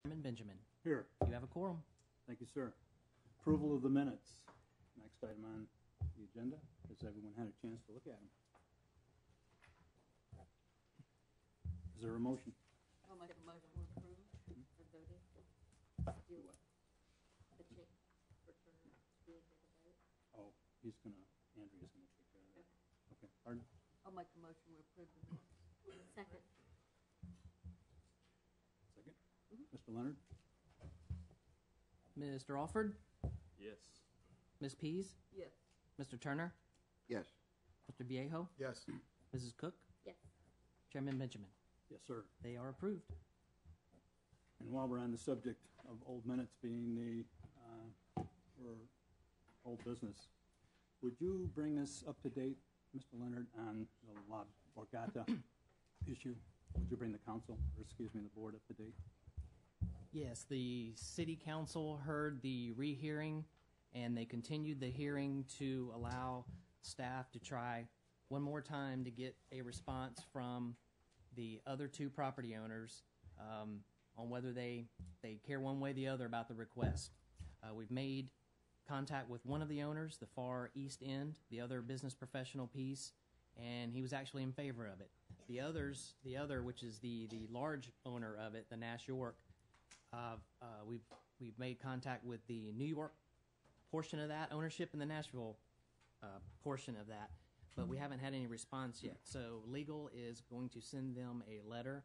Chairman Benjamin, Here. you have a quorum. Thank you, sir. Approval of the minutes. Next item on the agenda. Has everyone had a chance to look at them? Is there a motion? I'll make a motion to approve for voting. Do what? The check for Turner to be able to vote. Oh, he's gonna, Andrea's gonna take care of that. Okay, pardon? I'll make a motion to approve the minutes. Second. Second? Mr. Leonard? Mr. Alford, Yes. Ms. Pease, Yes. Mr. Turner, Yes. Mr. Viejo, Yes. Mrs. Cook, Yes. Chairman Benjamin. Yes, sir. They are approved. And while we're on the subject of old minutes being the, uh, or old business, would you bring us up to date, Mr. Leonard, on the La Borgata issue? Would you bring the council, or excuse me, the board up to date? Yes, the city council heard the rehearing, and they continued the hearing to allow staff to try one more time to get a response from the other two property owners um, on whether they, they care one way or the other about the request. Uh, we've made contact with one of the owners, the far east end, the other business professional piece, and he was actually in favor of it. The others, the other, which is the, the large owner of it, the Nash York, uh, uh, we've we've made contact with the New York portion of that ownership and the Nashville uh, portion of that, but we haven't had any response yet. So legal is going to send them a letter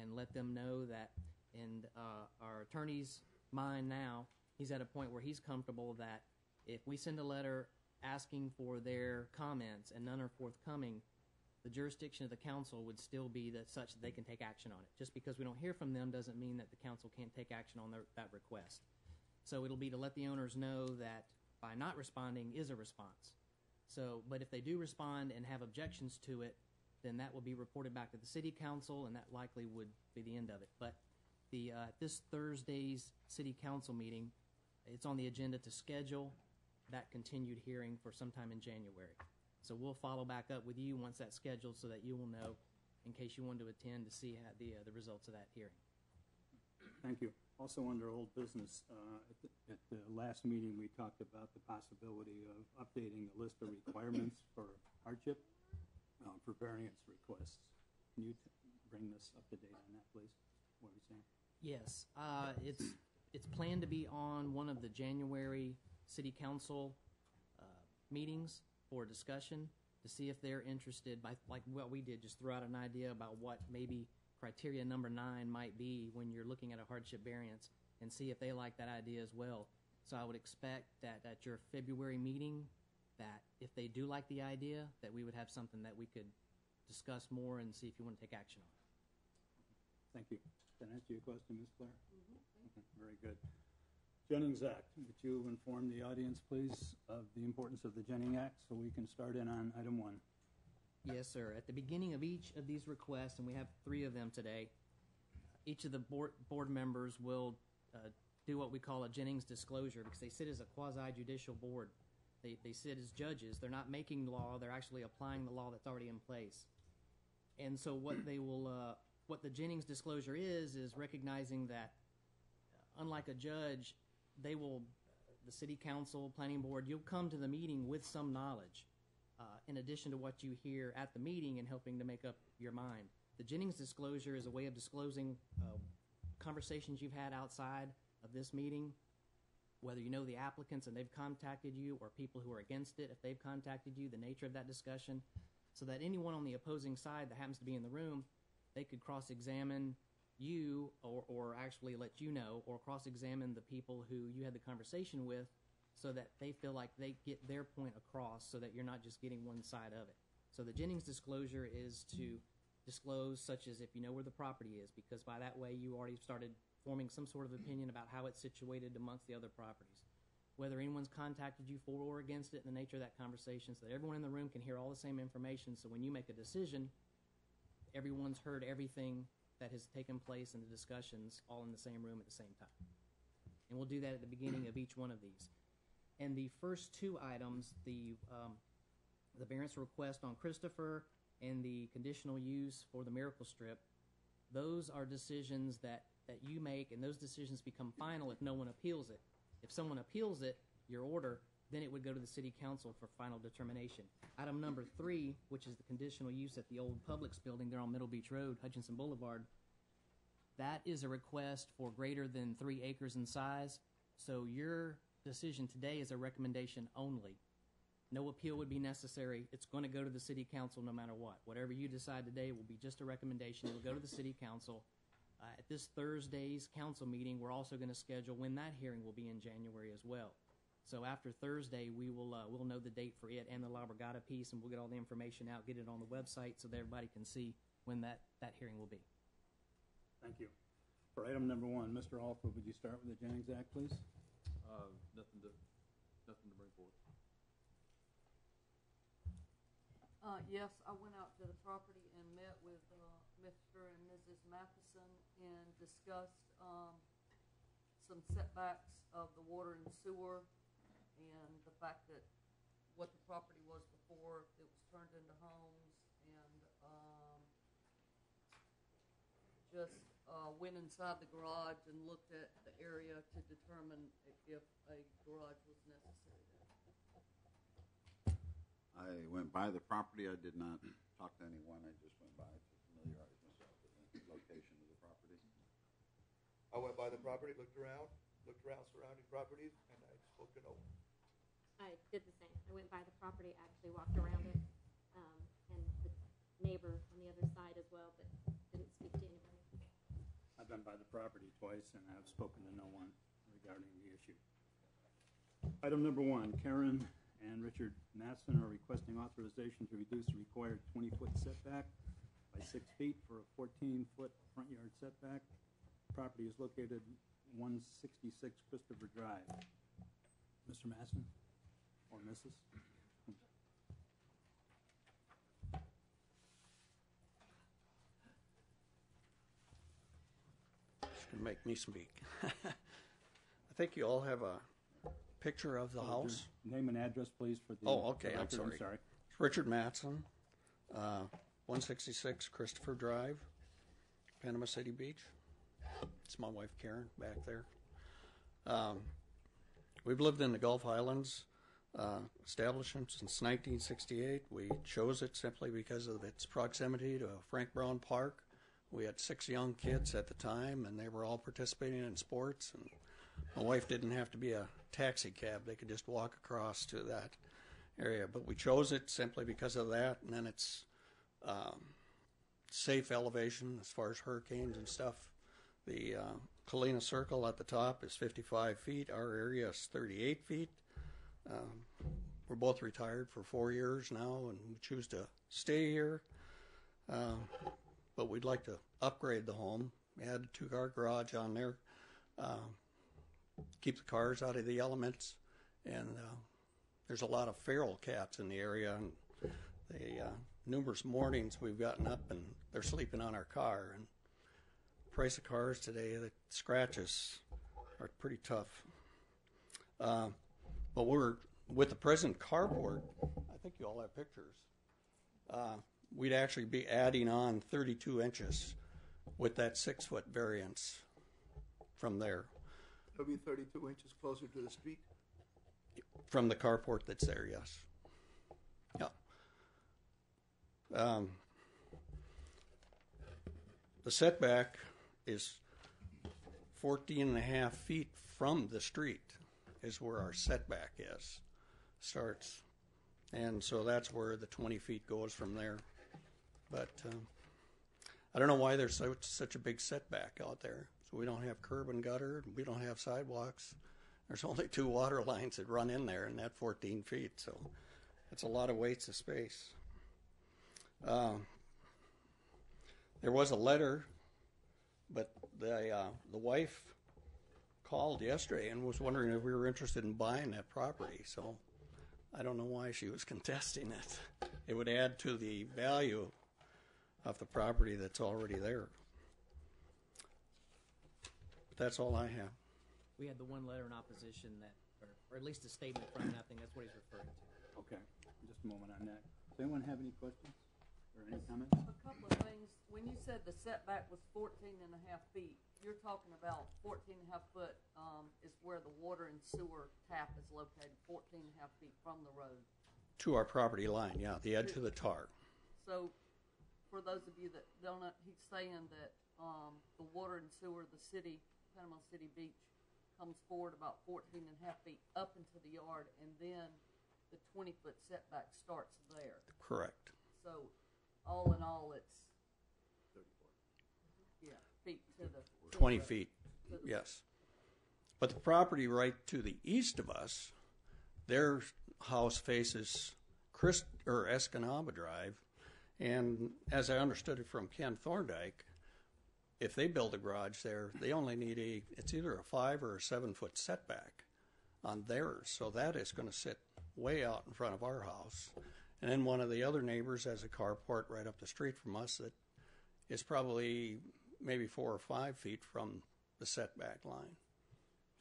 and let them know that in uh, our attorney's mind now, he's at a point where he's comfortable that if we send a letter asking for their comments and none are forthcoming, the jurisdiction of the council would still be that such that they can take action on it. Just because we don't hear from them doesn't mean that the council can't take action on their, that request. So it'll be to let the owners know that by not responding is a response. So, but if they do respond and have objections to it, then that will be reported back to the city council, and that likely would be the end of it. But the uh, this Thursday's city council meeting, it's on the agenda to schedule that continued hearing for sometime in January. So we'll follow back up with you once that's scheduled, so that you will know, in case you want to attend, to see how the uh, the results of that hearing. Thank you. Also, under old business, uh, at the- at the last meeting, we talked about the possibility of updating the list of requirements for hardship, uh, for variance requests. Can you t- bring this up to date on that, please? What are we saying? Yes, uh, it's it's planned to be on one of the January city council uh, meetings for discussion to see if they're interested. By like what we did, just throw out an idea about what maybe criteria number nine might be when you're looking at a hardship variance, and see if they like that idea as well. So I would expect that at your February meeting, that if they do like the idea, that we would have something that we could discuss more and see if you want to take action on. Thank you. Did that answer your question, Ms. Claire? Mm-hmm. Okay, Very good. Jennings Act, would you inform the audience, please, of the importance of the Jennings Act so we can start in on item one? Yes, sir. At the beginning of each of these requests, and we have three of them today, each of the board, board members will uh, do what we call a Jennings disclosure because they sit as a quasi judicial board. They, they sit as judges. They're not making law, they're actually applying the law that's already in place. And so, what they will, uh, what the Jennings disclosure is, is recognizing that unlike a judge, they will, the city council, planning board, you'll come to the meeting with some knowledge, uh, in addition to what you hear at the meeting and helping to make up your mind. The Jennings disclosure is a way of disclosing uh, conversations you've had outside of this meeting, whether you know the applicants and they've contacted you, or people who are against it if they've contacted you, the nature of that discussion, so that anyone on the opposing side that happens to be in the room, they could cross-examine you or, or actually let you know or cross-examine the people who you had the conversation with so that they feel like they get their point across so that you're not just getting one side of it. So the jennings disclosure is to disclose such as if you know where the property is because by that way you already started forming some sort of opinion about how it's situated amongst the other properties. Whether anyone's contacted you for or against it and the nature of that conversation so that everyone in the room can hear all the same information so when you make a decision everyone's heard everything that has taken place in the discussions all in the same room at the same time. And we'll do that at the beginning of each one of these. And the first two items, the um, the variance request on Christopher and the conditional use for the Miracle Strip, those are decisions that that you make, and those decisions become final if no one appeals it. If someone appeals it, your order, then it would go to the city council for final determination. Item number three, which is the conditional use at the old Publix building there on Middle Beach Road, Hutchison Boulevard, that is a request for greater than three acres in size. So your decision today is a recommendation only. No appeal would be necessary. It's going to go to the city council no matter what. Whatever you decide today will be just a recommendation. It will go to the city council. Uh, at this Thursday's council meeting, we're also going to schedule when that hearing will be in January as well. So after Thursday, we will uh, we'll know the date for it and the La Brigada piece, and we'll get all the information out, get it on the website so that everybody can see when that, that hearing will be. Thank you. For item number one, Mr. Alford, would you start with the Jennings Act, please? Uh, nothing to, nothing to bring forward. Uh, yes, I went out to the property and met with, uh, Mr. and Mrs. Matheson and discussed, um, some setbacks of the water and sewer and the fact that what the property was before, it was turned into homes and, um, just, uh, went inside the garage and looked at the area to determine i- if a garage was necessary there. I went by the property, I did not talk to anyone, I just went by to familiarize myself with the location of the property. I went by the property, looked around, looked around surrounding properties, and I spoke to no one. I did the same. I went by the property, actually walked around it, um, and the neighbor on the other side as well, but didn't speak to anybody. I've been by the property twice and I've spoken to no one regarding the issue. Item number one, Karen and Richard Masson are requesting authorization to reduce the required twenty-foot setback by six feet for a fourteen-foot front yard setback. Property is located one sixty-six Christopher Drive. Mr. Matson or Mrs.? It's gonna make me speak. I think you all have a picture of the house. Name and address, please, for the. Oh, okay, I'm record. sorry. sorry. It's Richard Matson, uh, 166 Christopher Drive, Panama City Beach. It's my wife Karen back there. Um, we've lived in the Gulf Islands uh, establishment since 1968. We chose it simply because of its proximity to Frank Brown Park. We had six young kids at the time, and they were all participating in sports. And my wife didn't have to be a taxi cab; they could just walk across to that area. But we chose it simply because of that, and then it's um, safe elevation as far as hurricanes and stuff. The uh, Kalina Circle at the top is 55 feet. Our area is 38 feet. Um, we're both retired for four years now, and we choose to stay here. Uh, but we'd like to upgrade the home, add a two-car garage on there, uh, keep the cars out of the elements, and uh, there's a lot of feral cats in the area. And the uh, numerous mornings we've gotten up and they're sleeping on our car. And price of cars today, the scratches are pretty tough. But we're with the present carport. I think you all have pictures. Uh, we'd actually be adding on 32 inches with that six foot variance from there, It'll be thirty-two inches closer to the street. from the carport that's there. Yes. Yeah. Um, the setback is 14 and a half feet from the street is where our setback is starts. And so that's where the 20 feet goes from there. But um, i don't know why there's so, such a big setback out there. So we don't have curb and gutter we don't have sidewalks. There's only two water lines that run in there and that 14 feet so it's a lot of weights of space. Um, there was a letter, but the uh, the wife called yesterday and was wondering if we were interested in buying that property. So I don't know why she was contesting it. It would add to the value of the property that's already there. But that's all I have. We had the one letter in opposition that, or, or at least a statement from, it, and I that's what he's referring to. Okay, just a moment on that. Does anyone have any questions? or any comments? A couple of things, when you said the setback was 14 and a half feet, you're talking about 14 and a half foot, um, is where the water and sewer tap is located, 14 and a half feet from the road. To our property line, yeah, the edge of the tar. So, for those of you that don't know, he's saying that, um, the water and sewer, the city, Panama City Beach, comes forward about 14 and a half feet up into the yard, and then the 20-foot setback starts there. Correct. So, all in all, it's, 34. yeah, feet to the. To 20 feet, yes. But the property right to the east of us, their house faces Chris, or Escanaba Drive. And as I understood it from Ken Thorndike, if they build a garage there, they only need a, it's either a five or a seven foot setback on theirs. So that is going to sit way out in front of our house. And then one of the other neighbors has a carport right up the street from us that is probably maybe four or five feet from the setback line.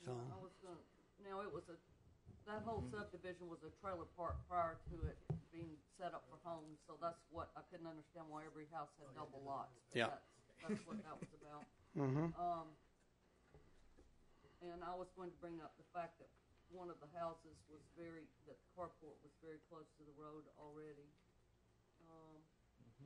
So, I was gonna, now it was a, that whole subdivision was a trailer park prior to it being set up for homes, so that's what, I couldn't understand why every house had double lots. but Yeah. That's, that's what that was about. mhm. Um, and I was going to bring up the fact that one of the houses was very, that the carport was very close to the road already.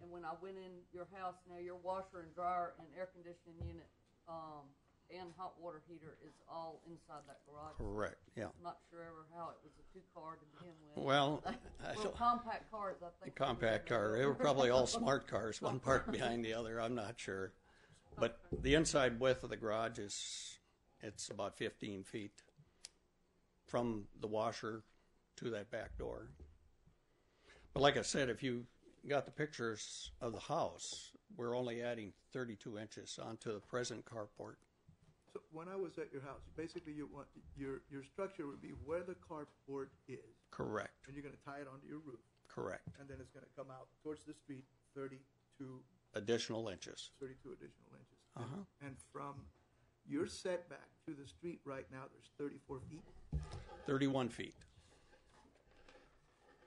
And when I went in your house, now your washer and dryer and air conditioning unit, um, and hot water heater is all inside that garage. correct, yeah. I'm not sure ever how it was a two-car to begin with. Well, I Well, don't- compact cars, I think. compact car. They were probably all smart cars, one parked behind the other. I'm not sure. But the inside width of the garage is, it's about 15 feet from the washer to that back door. But like I said, if you got the pictures of the house, we're only adding 32 inches onto the present carport. So when I was at your house, basically you want, your, your structure would be where the carport is, Correct, and you're gonna tie it onto your roof, correct. and then it's gonna come out towards the street thirty-two, Additional inches. thirty-two additional inches. Uh-huh. And from your setback to the street right now, there's thirty-four feet. 31 feet.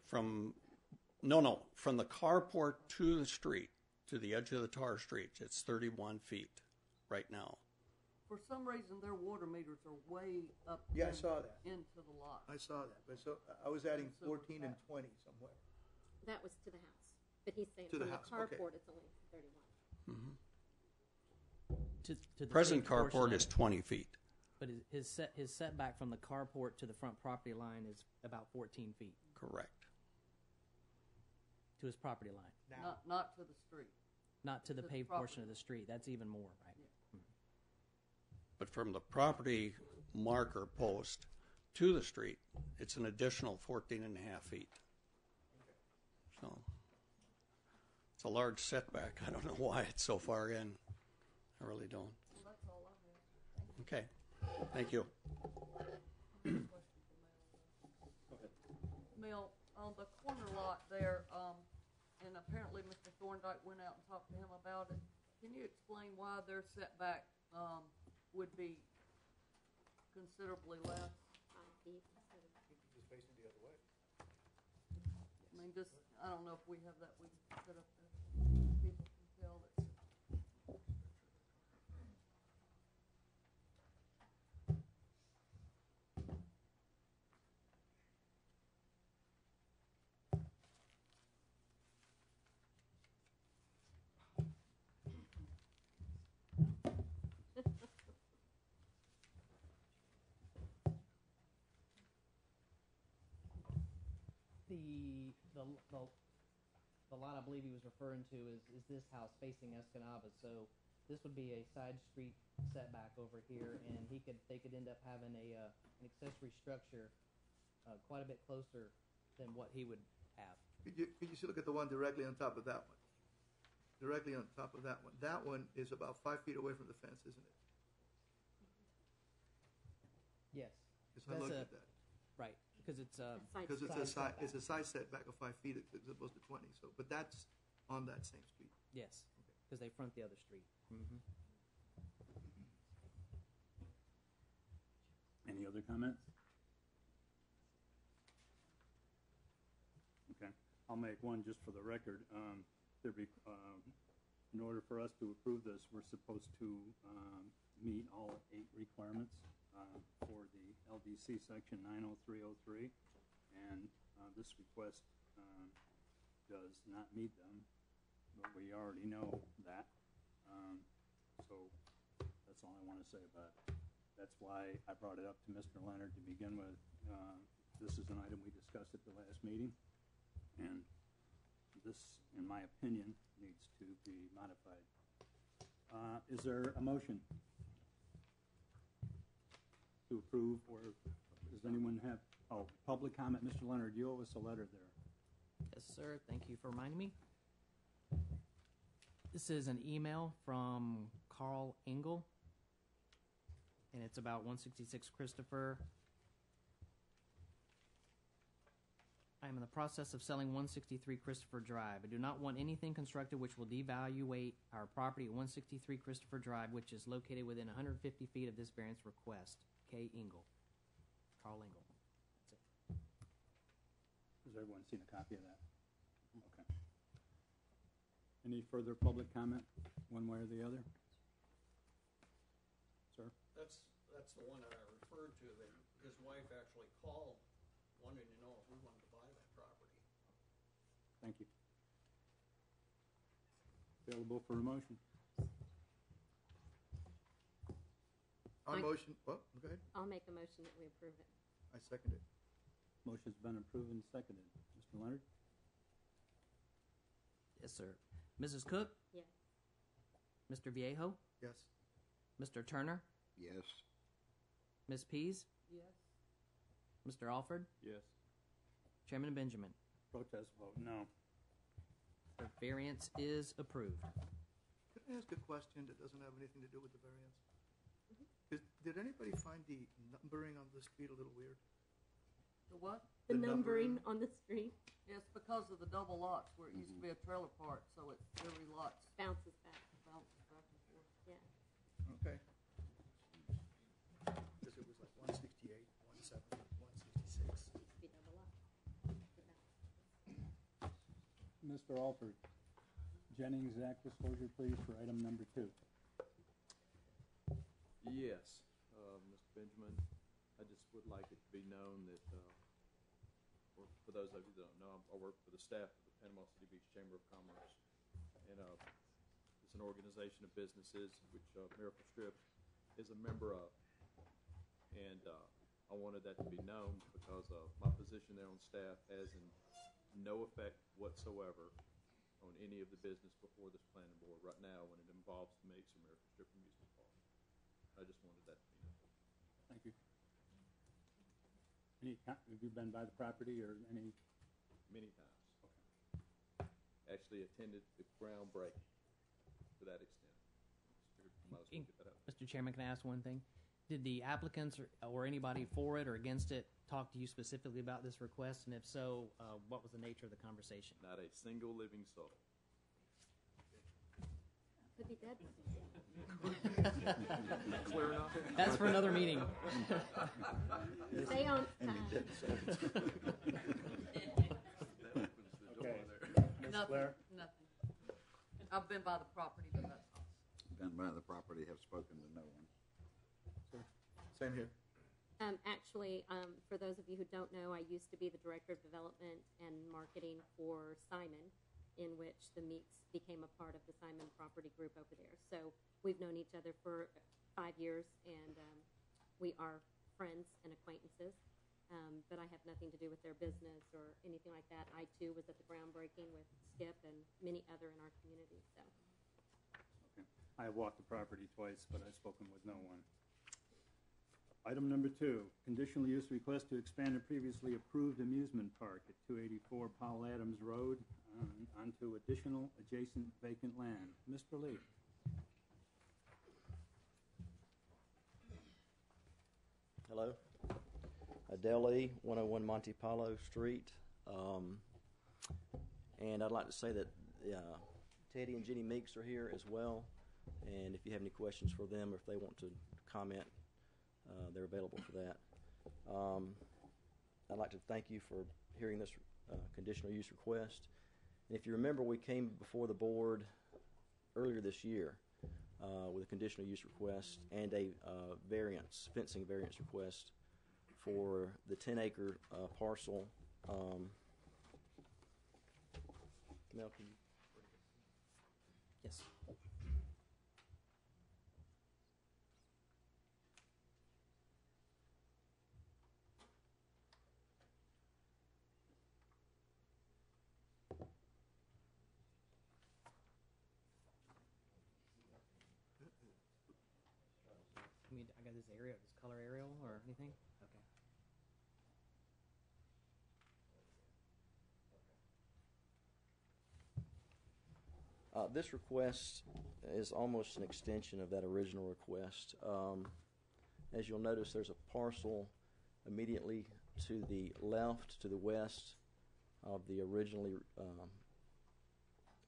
From, no, no, from the carport to the street, to the edge of the tar street, it's 31 feet right now. For some reason, their water meters are way up. Yeah, I in- saw that. Into the lot. I saw that, but so, I was adding So fourteen and twenty somewhere. That was to the house. But he's saying To the from the house, okay. carport, it's only thirty-one. Mm-hmm. To, to the Present paved portion carport of is it. 20 feet. But his, his set, his setback from the carport to the front property line is about fourteen feet Correct. To his property line, Not, not to the street. not to the To the paved portion property. of the street. That's even more, right? But from the property marker post to the street, it's an additional 14 and a half feet. So it's a large setback. I don't know why it's so far in. I really don't. Well, that's all I have. Okay. Thank you. Mel, on the corner lot there, um, and apparently Mr. Thorndike went out and talked to him about it. Can you explain why their setback, um, would be considerably less? Instead of Just facing the other way. I mean, just, I don't know if we have that, we can put up there. People can tell that. The, the, the, the lot I believe he was referring to is, is this house facing Escanaba, so this would be a side street setback over here, and he could, they could end up having a, uh, an accessory structure, uh, quite a bit closer than what he would have. Could you, could you see, look at the one directly on top of that one? Directly on top of that one. That one is about five feet away from the fence, isn't it? Yes, Because I That's looked a- at that. right, because it's, uh, a side Because it's a Side side, it's a side setback of five feet as opposed to twenty, so, but that's on that same street. yes, because they front the other street. Mm-hmm. Any other comments? Okay, I'll make one just for the record. Um, the, re- um, in order for us to approve this, we're supposed to um, meet all eight requirements uh, for the LDC section 90303, and uh, this request um, does not meet them, but we already know that. Um, So that's all I want to say about it. That's why I brought it up to Mr. Leonard to begin with. Uh, This is an item we discussed at the last meeting, and this, in my opinion, needs to be modified. Uh, Is there a motion to approve, or does anyone have, oh, public comment? Mr. Leonard, you owe us a letter there. Yes, sir. Thank you for reminding me. This is an email from Carl Engel, and it's about 166 Christopher. I am in the process of selling 163 Christopher Drive. I do not want anything constructed which will devaluate our property at 163 Christopher Drive, which is located within 150 feet of this variance request. K. Engel. Carl Engel. That's it. Has everyone seen a copy of that? Okay. Any further public comment, one way or the other? Sir? That's, that's the one that I referred to, that his wife actually called wanting to know if we wanted to buy that property. Thank you. Available for a motion? On Mike? motion, well, go ahead. I'll make a motion that we approve it. I second it. Motion's been approved and seconded. Mr. Leonard? Yes, sir. Mrs. Cook, Yes. Mr. Viejo, Yes. Mr. Turner, Yes. Ms. Pease, Yes. Mr. Alford, Yes. Chairman Benjamin. Protest vote, no. The variance is approved. Can I ask a question that doesn't have anything to do with the variance? Is, did anybody find the numbering on the street a little weird? The what? The, The numbering, numbering. on the street It's because of the double lots where it used to mm-hmm. be a trailer park, so it, every lot bounces back. bounces back and forth. Yeah. Okay. Because it was like one sixty-eight, one seventy, one sixty-six. Used to be double up. Mr. Alford, Jennings Act disclosure, please, for item number two. Yes, Mr. Benjamin, I just would like it to be known that, uh, for, those of you that don't know, I work for the staff of the Panama City Beach Chamber of Commerce. And, uh, it's an organization of businesses which, uh, Miracle Strip is a member of. And, uh, I wanted that to be known because, my position there on staff has no effect whatsoever on any of the business before this planning board right now when it involves the Mesa Miracle Strip Amusement Park. I just wanted that to be known. Thank you. Any, have you been by the property or any, many times. Actually attended the groundbreaking to that extent. Figured Might as well get that out. Mr. Chairman, can I ask one thing? Did the applicants or, or anybody for it or against it talk to you specifically about this request? And if so, uh, what was the nature of the conversation? Not a single living soul. Could be dead. Clear enough? That's for another meeting. Stay on time. okay. Ms. Nothing, Blair? nothing. I've been by the property, but that's all. Been by the property, have spoken to no one. Same here. Um, actually, um, for those of you who don't know, I used to be the director of development and marketing for Simon, in which the Meeks became a part of the Simon Property Group over there. So we've known each other for five years, and um, we are friends and acquaintances. Um, but I have nothing to do with their business or anything like that. I too was at the groundbreaking with Skip and many other in our community. I have walked the property twice, but I've spoken with no one. Item number two, conditional use request to expand a previously approved amusement park at 284 Powell Adams Road onto additional adjacent vacant land. Mr. Lee? Hello. Adele Lee, 101 Monte Paulo Street. Um, and I'd like to say that uh, Teddy and Jenny Meeks are here as well. And if you have any questions for them or if they want to comment, uh, they're available for that. Um, I'd like to thank you for hearing this uh, conditional use request. And if you remember, we came before the board earlier this year uh, with a conditional use request and a uh, variance, fencing variance request for the 10 acre uh, parcel. Um? Yes. I I got this aerial, this color aerial or anything? Okay. Uh, this request is almost an extension of that original request. Um, as you'll notice, there's a parcel immediately to the left, to the west of the originally um,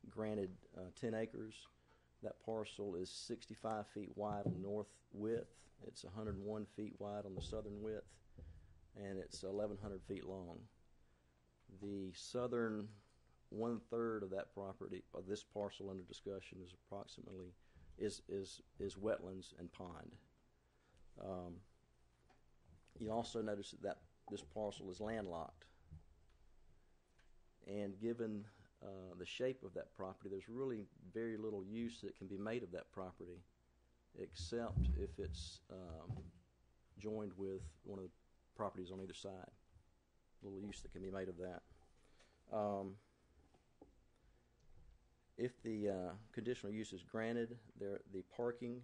granted uh, 10 acres. That parcel is 65 feet wide on north width. It's 101 feet wide on the southern width, and it's 1,100 feet long. The southern one third of that property of this parcel under discussion is approximately is is is wetlands and pond. Um, you also notice that, that this parcel is landlocked, and given uh, the shape of that property, there's really very little use that can be made of that property, except if it's um, joined with one of the properties on either side. Little use that can be made of that. Um, if the uh, conditional use is granted, there, the parking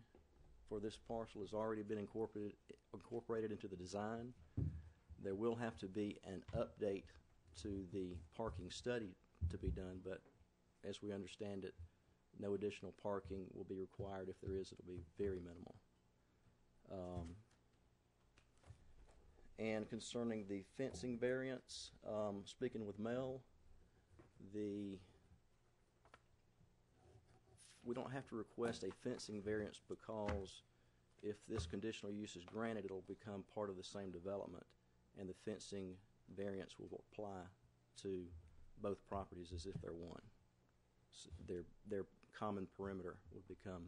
for this parcel has already been incorporated, incorporated into the design. There will have to be an update to the parking study to be done, but as we understand it, no additional parking will be required. If there is, it'll be very minimal. Um, and concerning the fencing variance, um, speaking with Mel, the we don't have to request a fencing variance because if this conditional use is granted, it'll become part of the same development, and the fencing variance will apply to both properties as if they're one. So their their common perimeter would become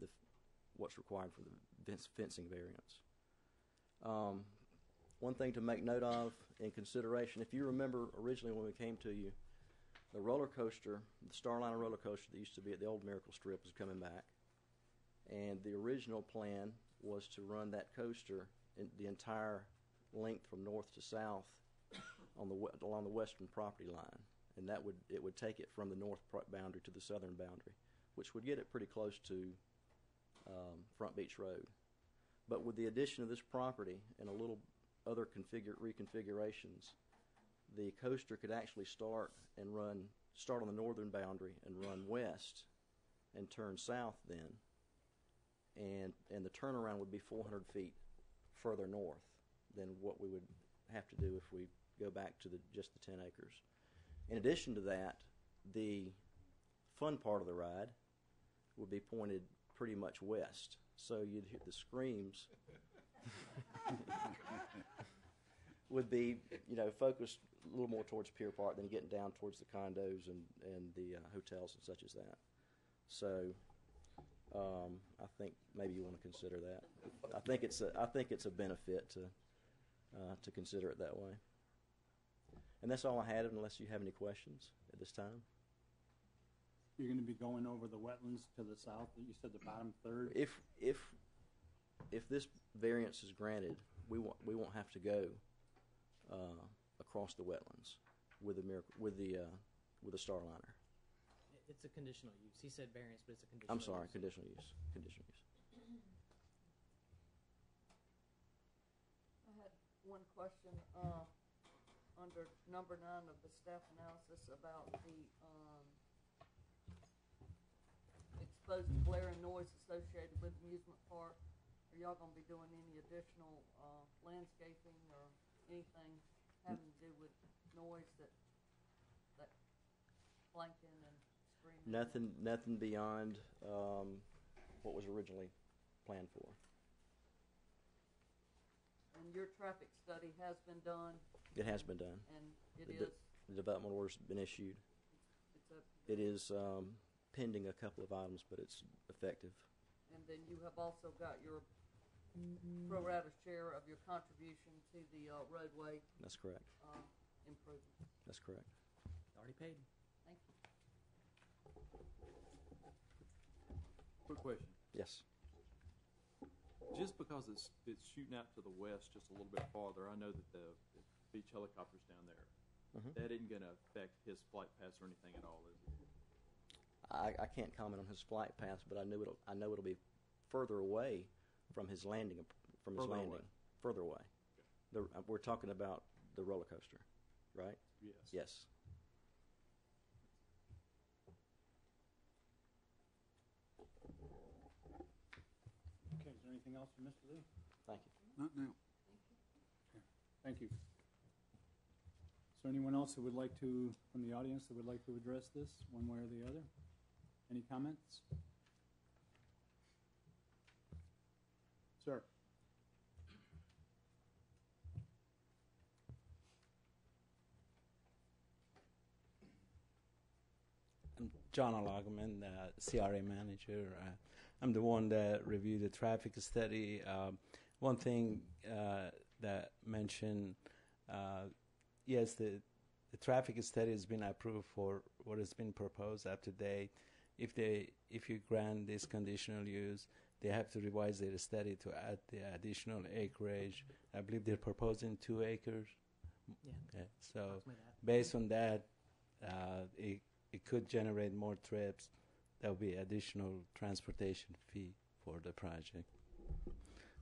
the what's required for the fencing variance. Um, one thing to make note of in consideration, if you remember originally when we came to you, the roller coaster, the Starliner roller coaster that used to be at the old Miracle Strip is coming back. And the original plan was to run that coaster in the entire length from north to south on the along the western property line. And that would it would take it from the north boundary to the southern boundary, which would get it pretty close to um, Front Beach Road. But with the addition of this property and a little other configure reconfigurations, the coaster could actually start and run start on the northern boundary and run west and turn south then and and the turnaround would be 400 feet further north than what we would have to do if we go back to the just the 10 acres in addition to that the fun part of the ride would be pointed pretty much west so you'd hear the screams would be, you know, focused a little more towards Pier Park than getting down towards the condos and and the uh, hotels and such as that. So, um, I think maybe you want to consider that. I think it's a I think it's a benefit to uh, to consider it that way. And that's all I had, unless you have any questions at this time. You're gonna be going over the wetlands to the south, that you said the bottom third? If if if this variance is granted, we won't we won't have to go uh, across the wetlands with the miracle with the uh, with the Starliner. It's a conditional use. He said variance, but it's a conditional I'm sorry, use. conditional use. Conditional use. I had one question, uh, under number nine of the staff analysis about the, um, exposed glare and noise associated with amusement park. Are y'all gonna be doing any additional, uh, landscaping or anything having to do with noise that, that blanking and screaming? Nothing nothing beyond um, what was originally planned for. And your traffic study has been done It has been done. and it The- is, The development order's been issued. the It is um, pending a couple of items, but it's effective. And then you have also got your pro rata share of your contribution to the uh, roadway That's correct. uh, improvement. That's correct. Already paid. Thank you. Quick question. Yes. Just because it's, it's shooting out to the west just a little bit farther, I know that the, the beach helicopter's down there. Mhm. That isn't gonna affect his flight paths or anything at all, is it? I, I can't comment on his flight paths, but I know it'll I know it'll be further away from his landing from his Further landing, away. further away. The, uh, we're talking about the roller coaster, right? Yes. Yes. Okay, is there anything else from Mr. Lee? Thank you. Not now. Thank you. Is there anyone else who would like to, from the audience, that would like to address this, one way or the other? Any comments? Sir? I'm John Alagman, the CRA manager. Uh, I'm the one that reviewed the traffic study. Um, one thing uh, that mentioned, uh, yes, the, the traffic study has been approved for what has been proposed up to date. If they, if you grant this conditional use, they have to revise their study to add the additional acreage. I believe they're proposing two acres. Yeah. Okay, so Approximately that. based on that, uh, it it could generate more trips. There'll be additional transportation fee for the project.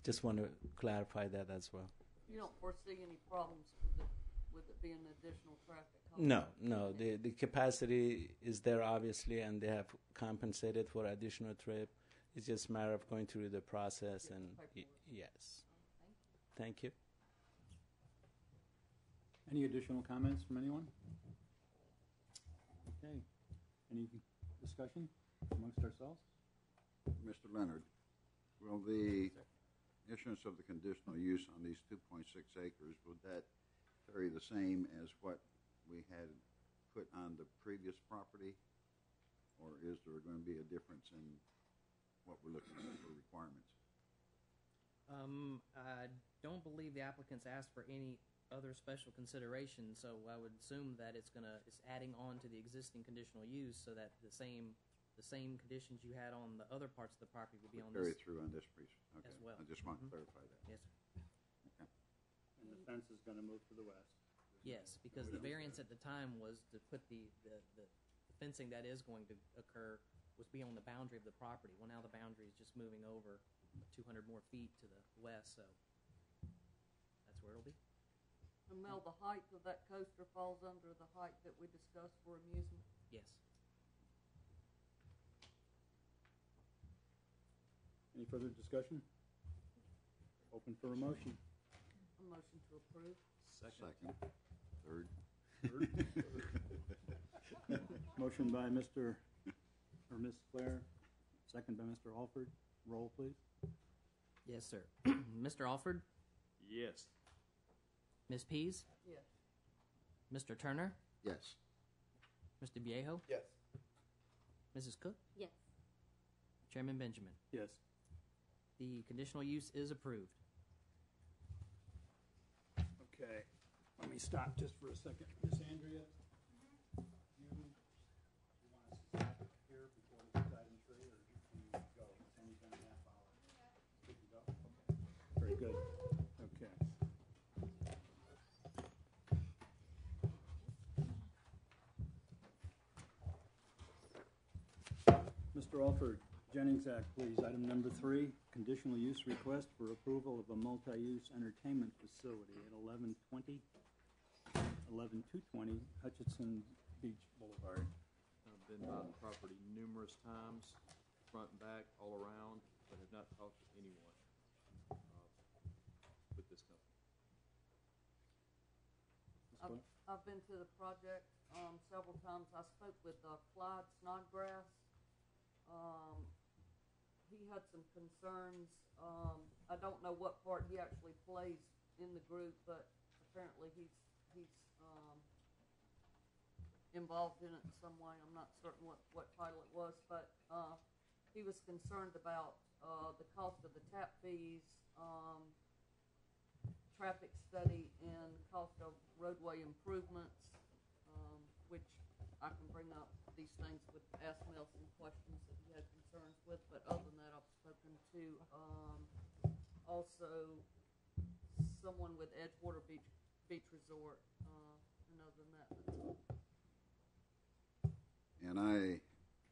Just want to clarify that as well. You don't foresee any problems with it, with it being additional traffic? huh? No, no, the the capacity is there obviously, and they have compensated for additional trip. It's just a matter of going through the process Get the and y- paperwork. yes, Thank you. thank you. Any additional comments from anyone? Okay, any discussion amongst ourselves? Mr. Leonard, will the issuance of the conditional use on these two point six acres, would that the same as what we had put on the previous property? Or is there going to be a difference in what we're looking at for requirements? Um, I don't believe the applicants asked for any other special consideration, so I would assume that it's gonna, it's adding on to the existing conditional use so that the same, the same conditions you had on the other parts of the property would be on this. through on this piece? Okay, as well. I just want to Mhm. clarify that. Yes, sir. And the fence is gonna move to the west. Yes, because the variance at the time was to put the, the, the fencing that is going to occur was be on the boundary of the property. Well, now the boundary is just moving over two hundred more feet to the west, so that's where it'll be. And Mel, the height of that coaster falls under the height that we discussed for amusement? Yes. Any further discussion? Open for a motion. A motion to approve? Second. Second, third. Motion by Mr., or Ms. Claire, second by Mr. Alford. Roll, please. Yes, sir. Mr. Alford, Yes. Ms. Pease, Yes. Mr. Turner, Yes. Mr. Viejo, Yes. Mrs. Cook, Yes. Chairman Benjamin. Yes. The conditional use is approved. Okay, let me stop just for a second. Miss Andrea? You, you want to stop here before get item three, or can you go? It's only been a half hour. Good to go? Okay. Very good. Okay. Mr. Alford, Jennings Act, please. Item number three, conditional use request for approval of a multi-use entertainment facility at eleven twenty, eleven two twenty Hutchison Beach Boulevard. I've been by the property numerous times, front and back, all around, but have not talked to anyone uh, with this company. I've, I've been to the project, um, several times. I spoke with, uh, Clyde Snodgrass. Um, he had some concerns. Um, I don't know what part he actually plays in the group, but apparently he's, he's, involved in it in some way. I'm not certain what, what title it was, but, uh, he was concerned about, uh, the cost of the tap fees, um, traffic study and cost of roadway improvements, um, which I can bring up these things with, ask Mel some questions that he had concerns with, but other than that, I've spoken to, um, also someone with Edgewater Beach, Beach Resort, than that. And I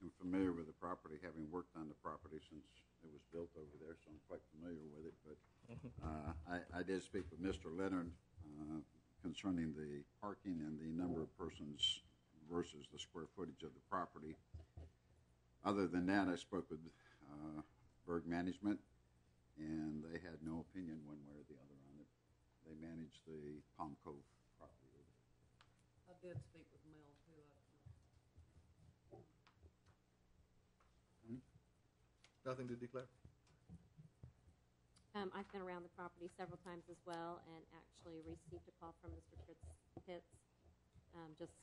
am familiar with the property, having worked on the property since it was built over there, so I'm quite familiar with it. But uh, I, I did speak with Mr. Leonard uh, concerning the parking and the number of persons versus the square footage of the property. Other than that, I spoke with uh, Berg Management, and they had no opinion one way or the other on it. They manage the Palm Cove property over there. I did speak with Mel too, I, Nothing to declare. Um, I've been around the property several times as well, and actually received a call from Mr. Pitts, Pitts, um, just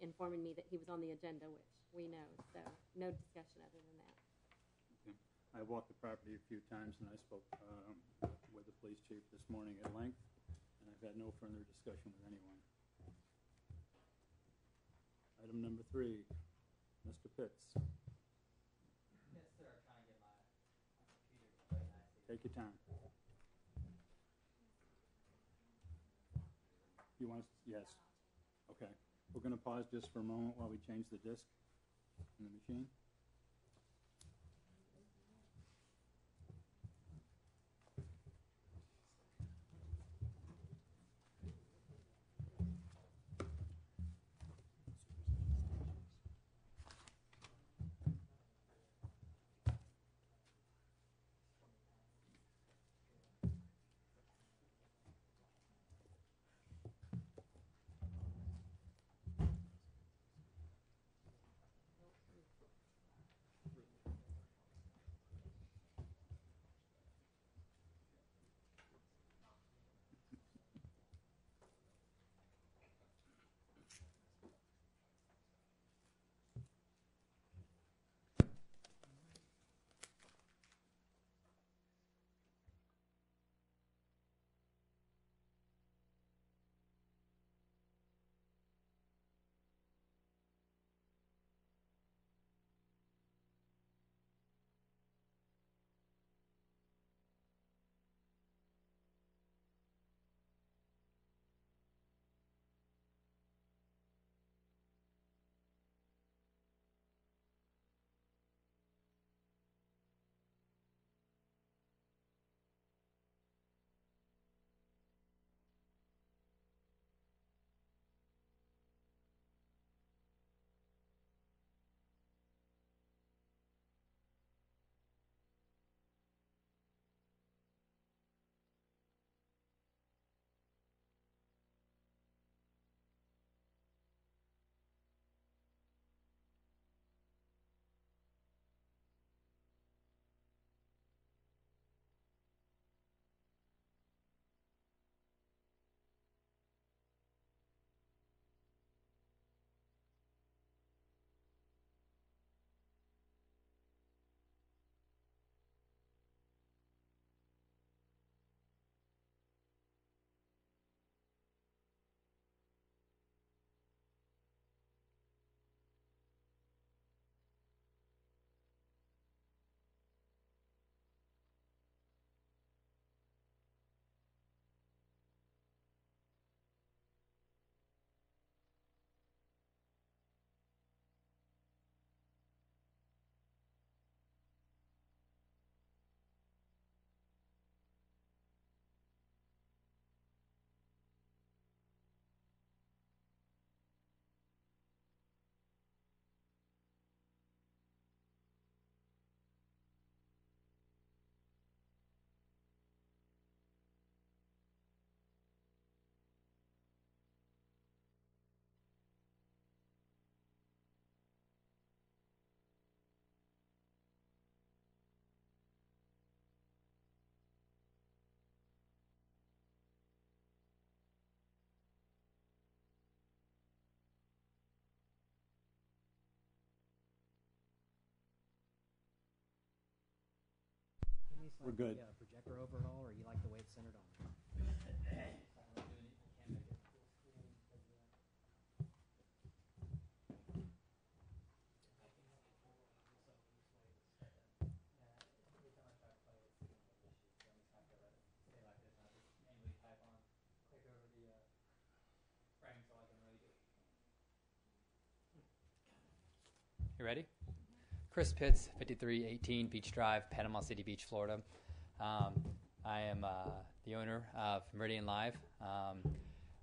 informing me that he was on the agenda, which we know, so no discussion other than that. I walked the property a few times, and I spoke um, with the police chief this morning at length, and I've had no further discussion with anyone. Item number three, Mr. Pitts. Yes, sir. Trying to get my computer to play nicely. Take your time. You want, us- yes, okay. We're gonna pause just for a moment while we change the disc in the machine. We're good. Yeah, projector over it all, or you like the way it's centered on? You ready? Chris Pitts, 5318 Beach Drive, Panama City Beach, Florida. Um, I am uh, the owner of Meridian Live. Um,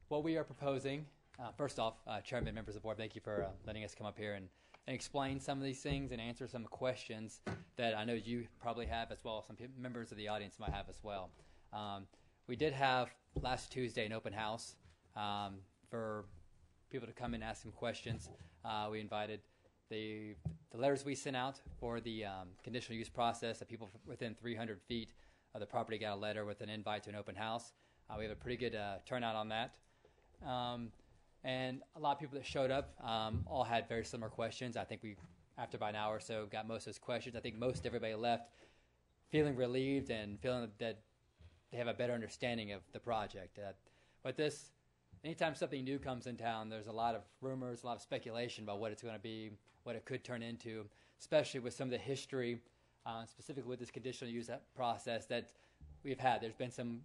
what we are proposing, uh, first off, uh, Chairman, members of the board, thank you for uh, letting us come up here and, and explain some of these things and answer some questions that I know you probably have as well. Some members of the audience might have as well. Um, we did have last Tuesday an open house um, for people to come and ask some questions. Uh, we invited the, the letters we sent out for the um, conditional use process that people within 300 feet of the property got a letter with an invite to an open house. Uh, we have a pretty good uh, turnout on that. Um, and a lot of people that showed up um, all had very similar questions. I think we, after about an hour or so, got most of those questions. I think most everybody left feeling relieved and feeling that they have a better understanding of the project. Uh, but this, anytime something new comes in town, there's a lot of rumors, a lot of speculation about what it's going to be, what it could turn into, especially with some of the history, uh, specifically with this conditional use process that we've had. There's been some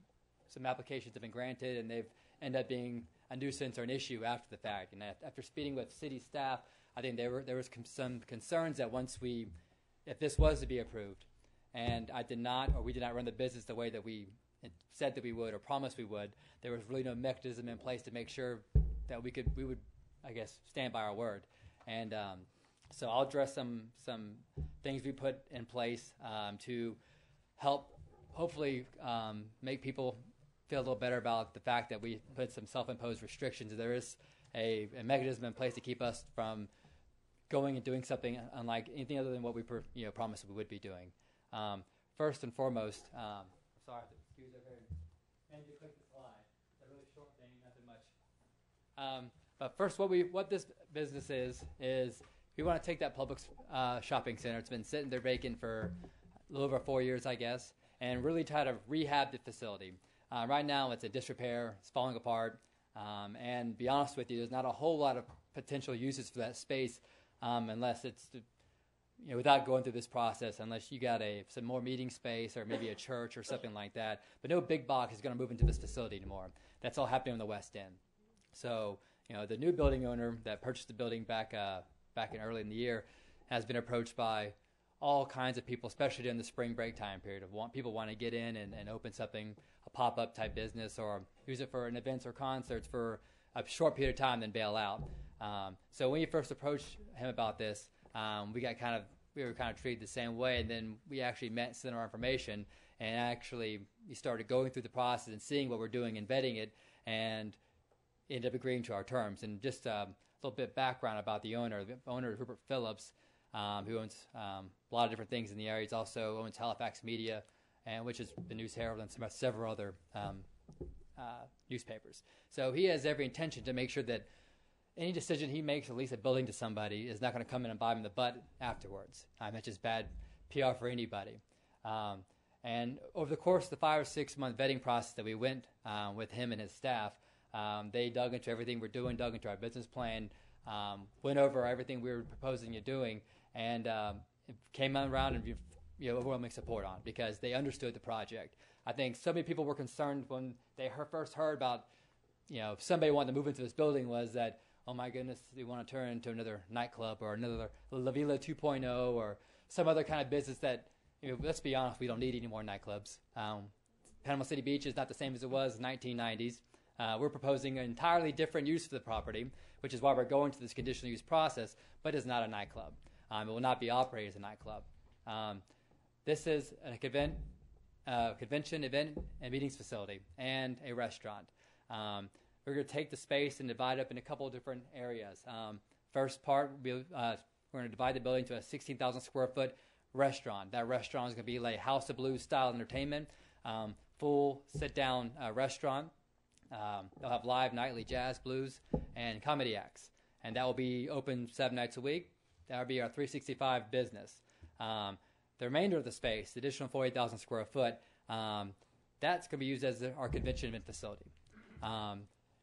some applications have been granted, and they've ended up being a nuisance or an issue after the fact. And after speaking with city staff, I think there were there was some concerns that once we, if this was to be approved, and I did not, or we did not run the business the way that we said that we would or promised we would, there was really no mechanism in place to make sure that we could we would, I guess, stand by our word. And um, so I'll address some some things we put in place um, to help, hopefully, um, make people feel a little better about the fact that we put some self-imposed restrictions. There is a, a mechanism in place to keep us from going and doing something unlike anything other than what we you know promised we would be doing. Um, first and foremost, um, sorry, To. And you click the slide. It's a really short thing, nothing much. Um, but first, what we what this business is is we want to take that Publix uh, shopping center. It's been sitting there vacant for a little over four years, I guess, and really try to rehab the facility. Uh, right now, it's a disrepair. It's falling apart. Um, and be honest with you, there's not a whole lot of potential uses for that space um, unless it's you know without going through this process unless you got a some more meeting space or maybe a church or something like that. But no big box is going to move into this facility anymore. That's all happening on the west end. So you know the new building owner that purchased the building back uh, back in early in the year has been approached by all kinds of people especially during the spring break time period of want people want to get in and, and open something a pop-up type business or use it for an events or concerts for a short period of time then bail out. Um, so when you first approached him about this um, we got kind of we were kind of treated the same way, and then we actually met, sent our information, and actually we started going through the process and seeing what we're doing and vetting it, and ended up agreeing to our terms. And just um, a little bit background about the owner. The owner is Rupert Phillips, um, who owns um, a lot of different things in the area. He also owns Halifax Media, and which is the News Herald and several other um, uh, newspapers. So he has every intention to make sure that any decision he makes to lease a building to somebody is not going to come in and bite him in the butt afterwards. Um, that's just bad PR for anybody. Um, and over the course of the five or six month vetting process that we went um, with him and his staff, um, they dug into everything we're doing, dug into our business plan, um, went over everything we were proposing you doing, and um, came around and you know overwhelming support on because they understood the project. I think so many people were concerned when they first heard about you know if somebody wanted to move into this building was that oh my goodness, they want to turn into another nightclub or another La Vela 2.0 or some other kind of business that, you know, let's be honest, we don't need any more nightclubs. Um, Panama City Beach is not the same as it was in the 1990s. Uh, we're proposing an entirely different use for the property, which is why we're going to this conditional use process, but it's not a nightclub. Um, it will not be operated as a nightclub. Um, this is a convent, uh, convention, event, and meetings facility and a restaurant. Um, we're going to take the space and divide up in a couple of different areas. Um, first part, we'll, uh, we're going to divide the building to a 16,000 square foot restaurant. That restaurant is going to be like House of Blues style entertainment, um, full sit down uh, restaurant. Um, they'll have live nightly jazz, blues, and comedy acts. And that will be open seven nights a week. That will be our 365 business. Um, the remainder of the space, the additional 48,000 square foot, um, that's going to be used as our convention event facility. Um,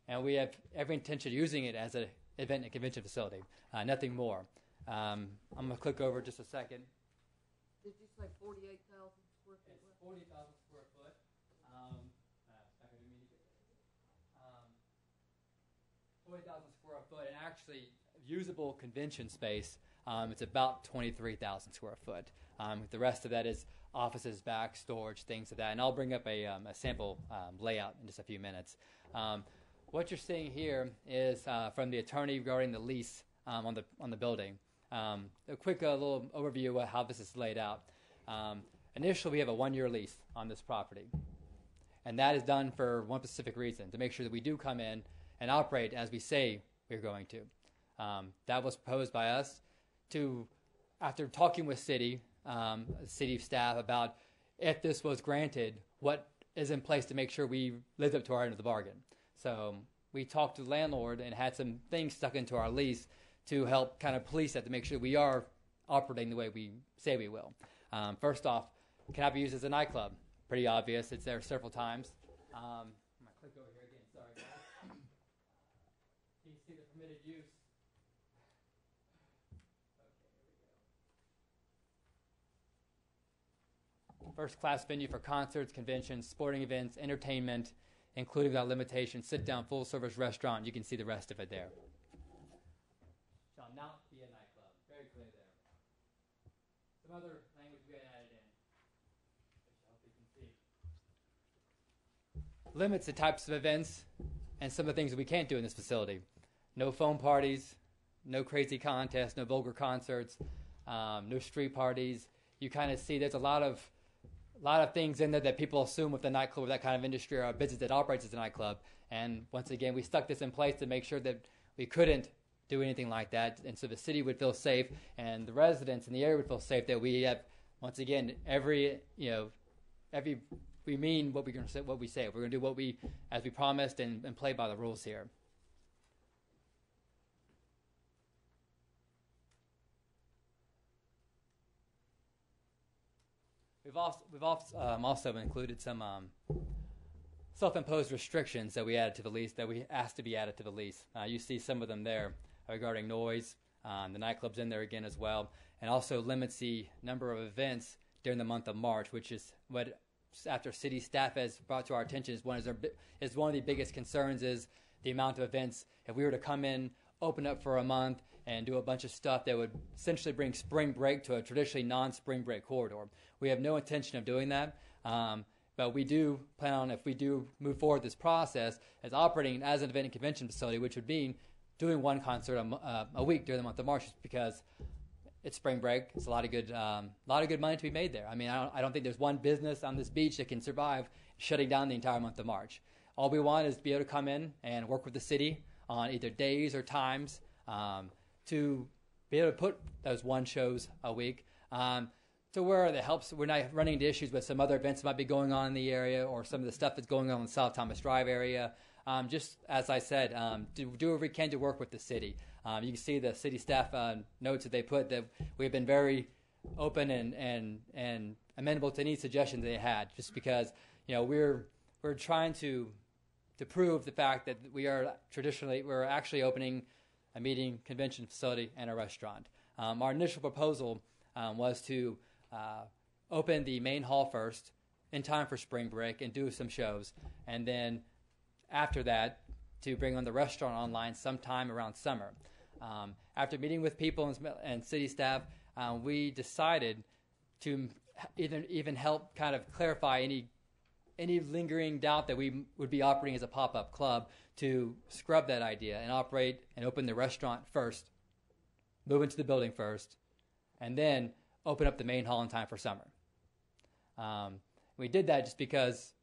and we have every intention of using it as an event and convention facility, uh, nothing more. Um, I'm going to click over just a second. Did you say forty-eight thousand square feet? It's 40,000 square foot. Um, uh, back in a minute. Um, 40,000 square foot, and actually usable convention space. Um, it's about 23,000 square foot. Um, the rest of that is offices, back storage, things of that. And I'll bring up a, um, a sample um, layout in just a few minutes. What you're seeing here is uh, from the attorney regarding the lease um, on the on the building. Um, a quick uh, little overview of how this is laid out. Um, initially, we have a one-year lease on this property, and that is done for one specific reason: to make sure that we do come in and operate as we say we're going to. Um, that was proposed by us to, after talking with city um, city staff about if this was granted, what is in place to make sure we lived up to our end of the bargain. So we talked to the landlord and had some things stuck into our lease to help kind of police that to make sure we are operating the way we say we will. Um, first off, cannot be used as a nightclub. Pretty obvious. It's there several times. Um, click over here again. Sorry, guys. Can you see the permitted use? First class venue for concerts, conventions, sporting events, entertainment, including without limitation, sit down, full service restaurant. You can see the rest of it there. Shall not be a nightclub. Very clear there. Some other language we had added in, which I hope you can see. Limits the types of events and some of the things that we can't do in this facility. No foam parties, no crazy contests, no vulgar concerts, um, no street parties. You kind of see there's a lot of a lot of things in there that people assume with the nightclub that kind of industry or a business that operates as a nightclub. And once again, we stuck this in place to make sure that we couldn't do anything like that, and so the city would feel safe, and the residents in the area would feel safe that we have, once again, every you know, every we mean what we're going to say, what we say. We're going to do what we, as we promised, and, and play by the rules here. We've also, we've also, um, also included some um, self-imposed restrictions that we added to the lease that we asked to be added to the lease. Uh, you see some of them there regarding noise. Um, the nightclub's in there again as well, and also limits the number of events during the month of March, which is what after city staff has brought to our attention is one is, is one of the biggest concerns is the amount of events. If we were to come in, open up for a month, and do a bunch of stuff that would essentially bring spring break to a traditionally non-spring break corridor. We have no intention of doing that. Um, but we do plan on, if we do move forward this process, as operating as an event and convention facility, which would mean doing one concert a, uh, a week during the month of March, because it's spring break. It's a lot of good, um, a lot of good money to be made there. I mean, I don't, I don't think there's one business on this beach that can survive shutting down the entire month of March. All we want is to be able to come in and work with the city on either days or times um, to be able to put those one shows a week. Um, to where it helps, we're not running into issues with some other events that might be going on in the area or some of the stuff that's going on in the South Thomas Drive area. Um, just as I said, um, do, do what we can to work with the city. Um, you can see the city staff uh, notes that they put that we've been very open and, and, and amenable to any suggestions they had, just because you know we're we're trying to to prove the fact that we are traditionally we're actually opening a meeting convention facility and a restaurant. Um, our initial proposal um, was to uh, open the main hall first in time for spring break and do some shows, and then after that to bring on the restaurant online sometime around summer. Um, after meeting with people and, and city staff, um, we decided to even help kind of clarify any any lingering doubt that we would be operating as a pop-up club to scrub that idea and operate and open the restaurant first, move into the building first, and then open up the main hall in time for summer. Um, we did that just because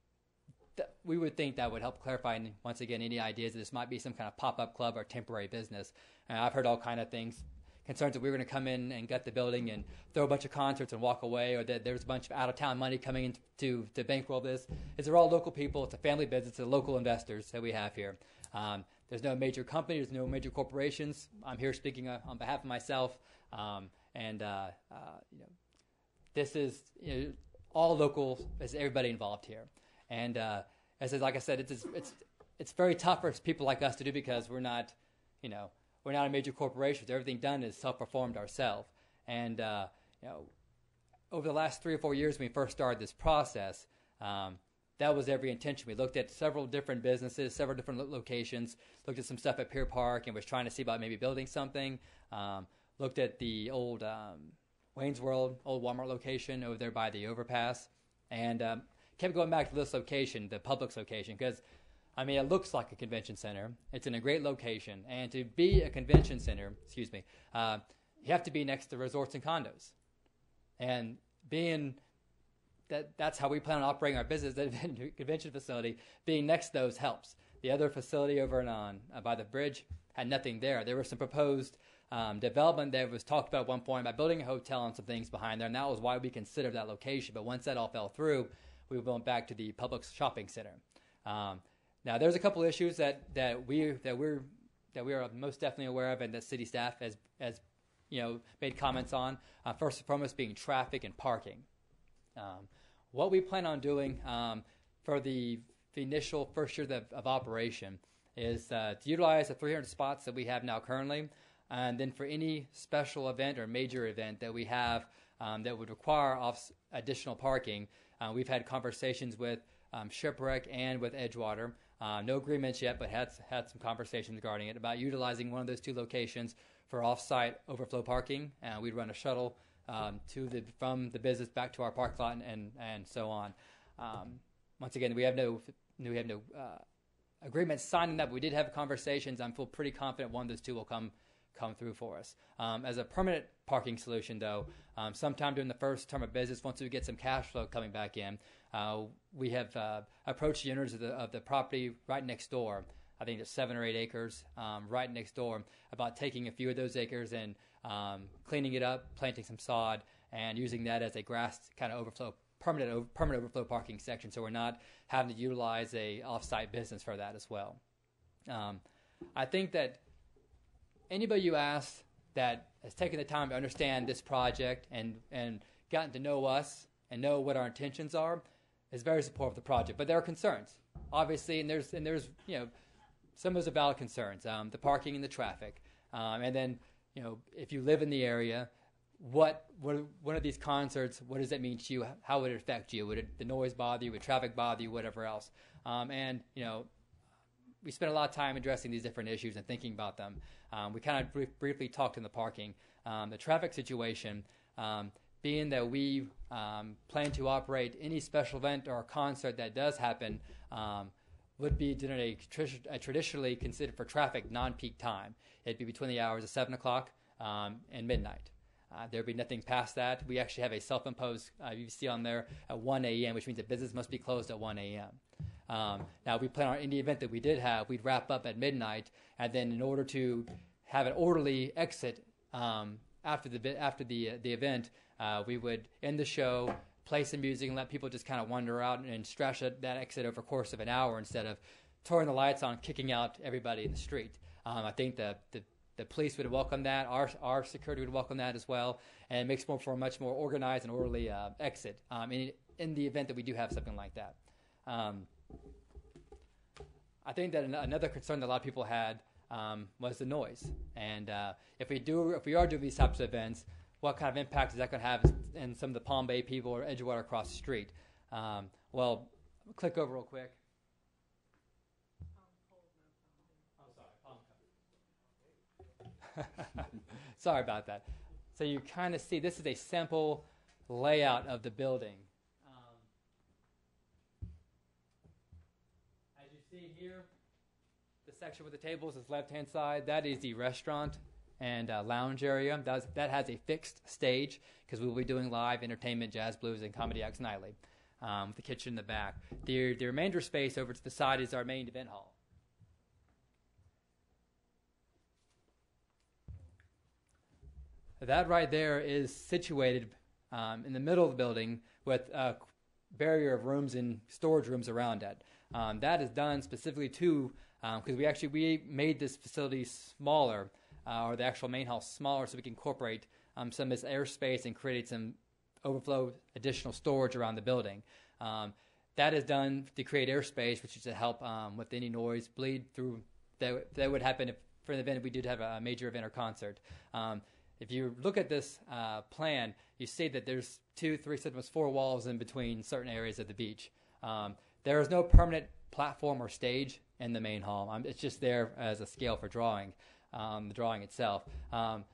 th- we would think that would help clarify once again any ideas that this might be some kind of pop-up club or temporary business. And I've heard all kind of things, concerns that we were going to come in and gut the building and throw a bunch of concerts and walk away, or that there's a bunch of out-of-town money coming in to to bankroll this. Is they're all local people. It's a family business. It's the local investors that we have here. Um, there's no major company. There's no major corporations. I'm here speaking uh, on behalf of myself. Um, and uh, uh, you know, this is you know, all local, as everybody involved here. And uh, as like I said, it's it's it's very tough for people like us to do because we're not, you know, we're not a major corporation. Everything done is self-performed ourselves. And uh, you know, over the last three or four years when we first started this process, um, that was every intention. We looked at several different businesses, several different lo- locations, looked at some stuff at Pier Park and was trying to see about maybe building something. Um, looked at the old um, Wayne's World, old Walmart location over there by the overpass, and um, kept going back to this location, the Publix location, because I mean, it looks like a convention center. It's in a great location, and to be a convention center, excuse me, uh, you have to be next to resorts and condos, and being that that's how we plan on operating our business. The convention facility being next to those helps. The other facility over and on uh, by the bridge had nothing there. There was some proposed um, development that was talked about at one point about building a hotel and some things behind there, and that was why we considered that location. But once that all fell through, we went back to the Publix shopping center. Um, now, there's a couple issues that, that we that we're that we are most definitely aware of, and that city staff has has you know made comments on. Uh, first and foremost, being traffic and parking. Um, what we plan on doing um, for the, the initial first year of, of operation is uh, to utilize the 300 spots that we have now currently, and then for any special event or major event that we have um, that would require off- additional parking, uh, we've had conversations with um, Shipwreck and with Edgewater. Uh, no agreements yet, but had had some conversations regarding it about utilizing one of those two locations for off-site overflow parking. Uh, we'd run a shuttle um, to the from the business back to our parking lot and and, and so on. Um, once again, we have no we have no uh, agreements signed on that, but we did have conversations. I feel pretty confident one of those two will come come through for us. Um, as a permanent parking solution, though, um, sometime during the first term of business, once we get some cash flow coming back in, uh, we have uh, approached the owners of the, of the property right next door. I think it's seven or eight acres um, right next door. About taking a few of those acres and um, cleaning it up, planting some sod, and using that as a grass kind of overflow permanent o- permanent overflow parking section. So we're not having to utilize a offsite business for that as well. Um, I think that anybody you ask that has taken the time to understand this project and and gotten to know us and know what our intentions are is very supportive of the project. But there are concerns, obviously, and there's and there's you know some of those are valid concerns. Um, the parking and the traffic, um, and then you know if you live in the area, what what one of these concerts? What does that mean to you? How would it affect you? Would it, the noise bother you? Would traffic bother you? Whatever else, um, and you know we spent a lot of time addressing these different issues and thinking about them. Um, we kind of brief, briefly talked in the parking, um, the traffic situation. Um, being that we um, plan to operate any special event or concert that does happen, um, would be during a, tr- a traditionally considered for traffic non-peak time. It'd be between the hours of seven o'clock and midnight. Uh, there'd be nothing past that. We actually have a self-imposed. Uh, you see on there at 1 a.m., which means that business must be closed at 1 a.m. Um, now we plan on any event that we did have, we'd wrap up at midnight, and then in order to have an orderly exit um, after the after the uh, the event, uh, we would end the show, play some music, and let people just kind of wander out and stretch that, that exit over a course of an hour instead of turning the lights on, kicking out everybody in the street. Um, I think the, the the police would welcome that. Our our security would welcome that as well, and it makes more for a much more organized and orderly uh, exit um, in in the event that we do have something like that. Um, I think that another concern that a lot of people had um, was the noise, and uh, if we do, if we are doing these types of events, what kind of impact is that going to have in some of the Palm Bay people or Edgewater across the street? Um, well, click over real quick. Sorry about that. So you kind of see this is a simple layout of the building. Um, as you see here, the section with the tables is left hand side. That is the restaurant and uh, lounge area. That's, that has a fixed stage because we will be doing live entertainment, jazz, blues, and comedy acts nightly. Um, the kitchen in the back. The, the remainder space over to the side is our main event hall. That right there is situated um, in the middle of the building with a barrier of rooms and storage rooms around it. Um, that is done specifically to because we actually we made this facility smaller uh, or the actual main hall smaller so we can incorporate um, some of this airspace and create some overflow additional storage around the building. Um, that is done to create airspace, which is to help um, with any noise bleed through that, that would happen if, for an event if we did have a major event or concert. Um, if you look at this uh, plan, you see that there's two, three, sometimes four walls in between certain areas of the beach. Um, there is no permanent platform or stage in the main hall. It's just there as a scale for drawing, um, the drawing itself. Um,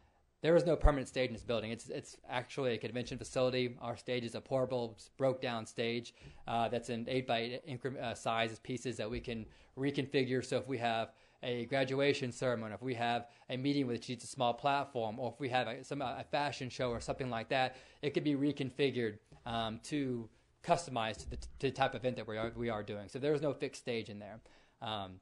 there is no permanent stage in this building. It's it's actually a convention facility. Our stage is a portable, broke down stage uh, that's in eight by eight uh, sizes pieces that we can reconfigure. So if we have a graduation ceremony, if we have a meeting which needs a small platform, or if we have a, some a fashion show or something like that, it could be reconfigured um, to customize to the, to the, type of event that we are we are doing. So there is no fixed stage in there. Um,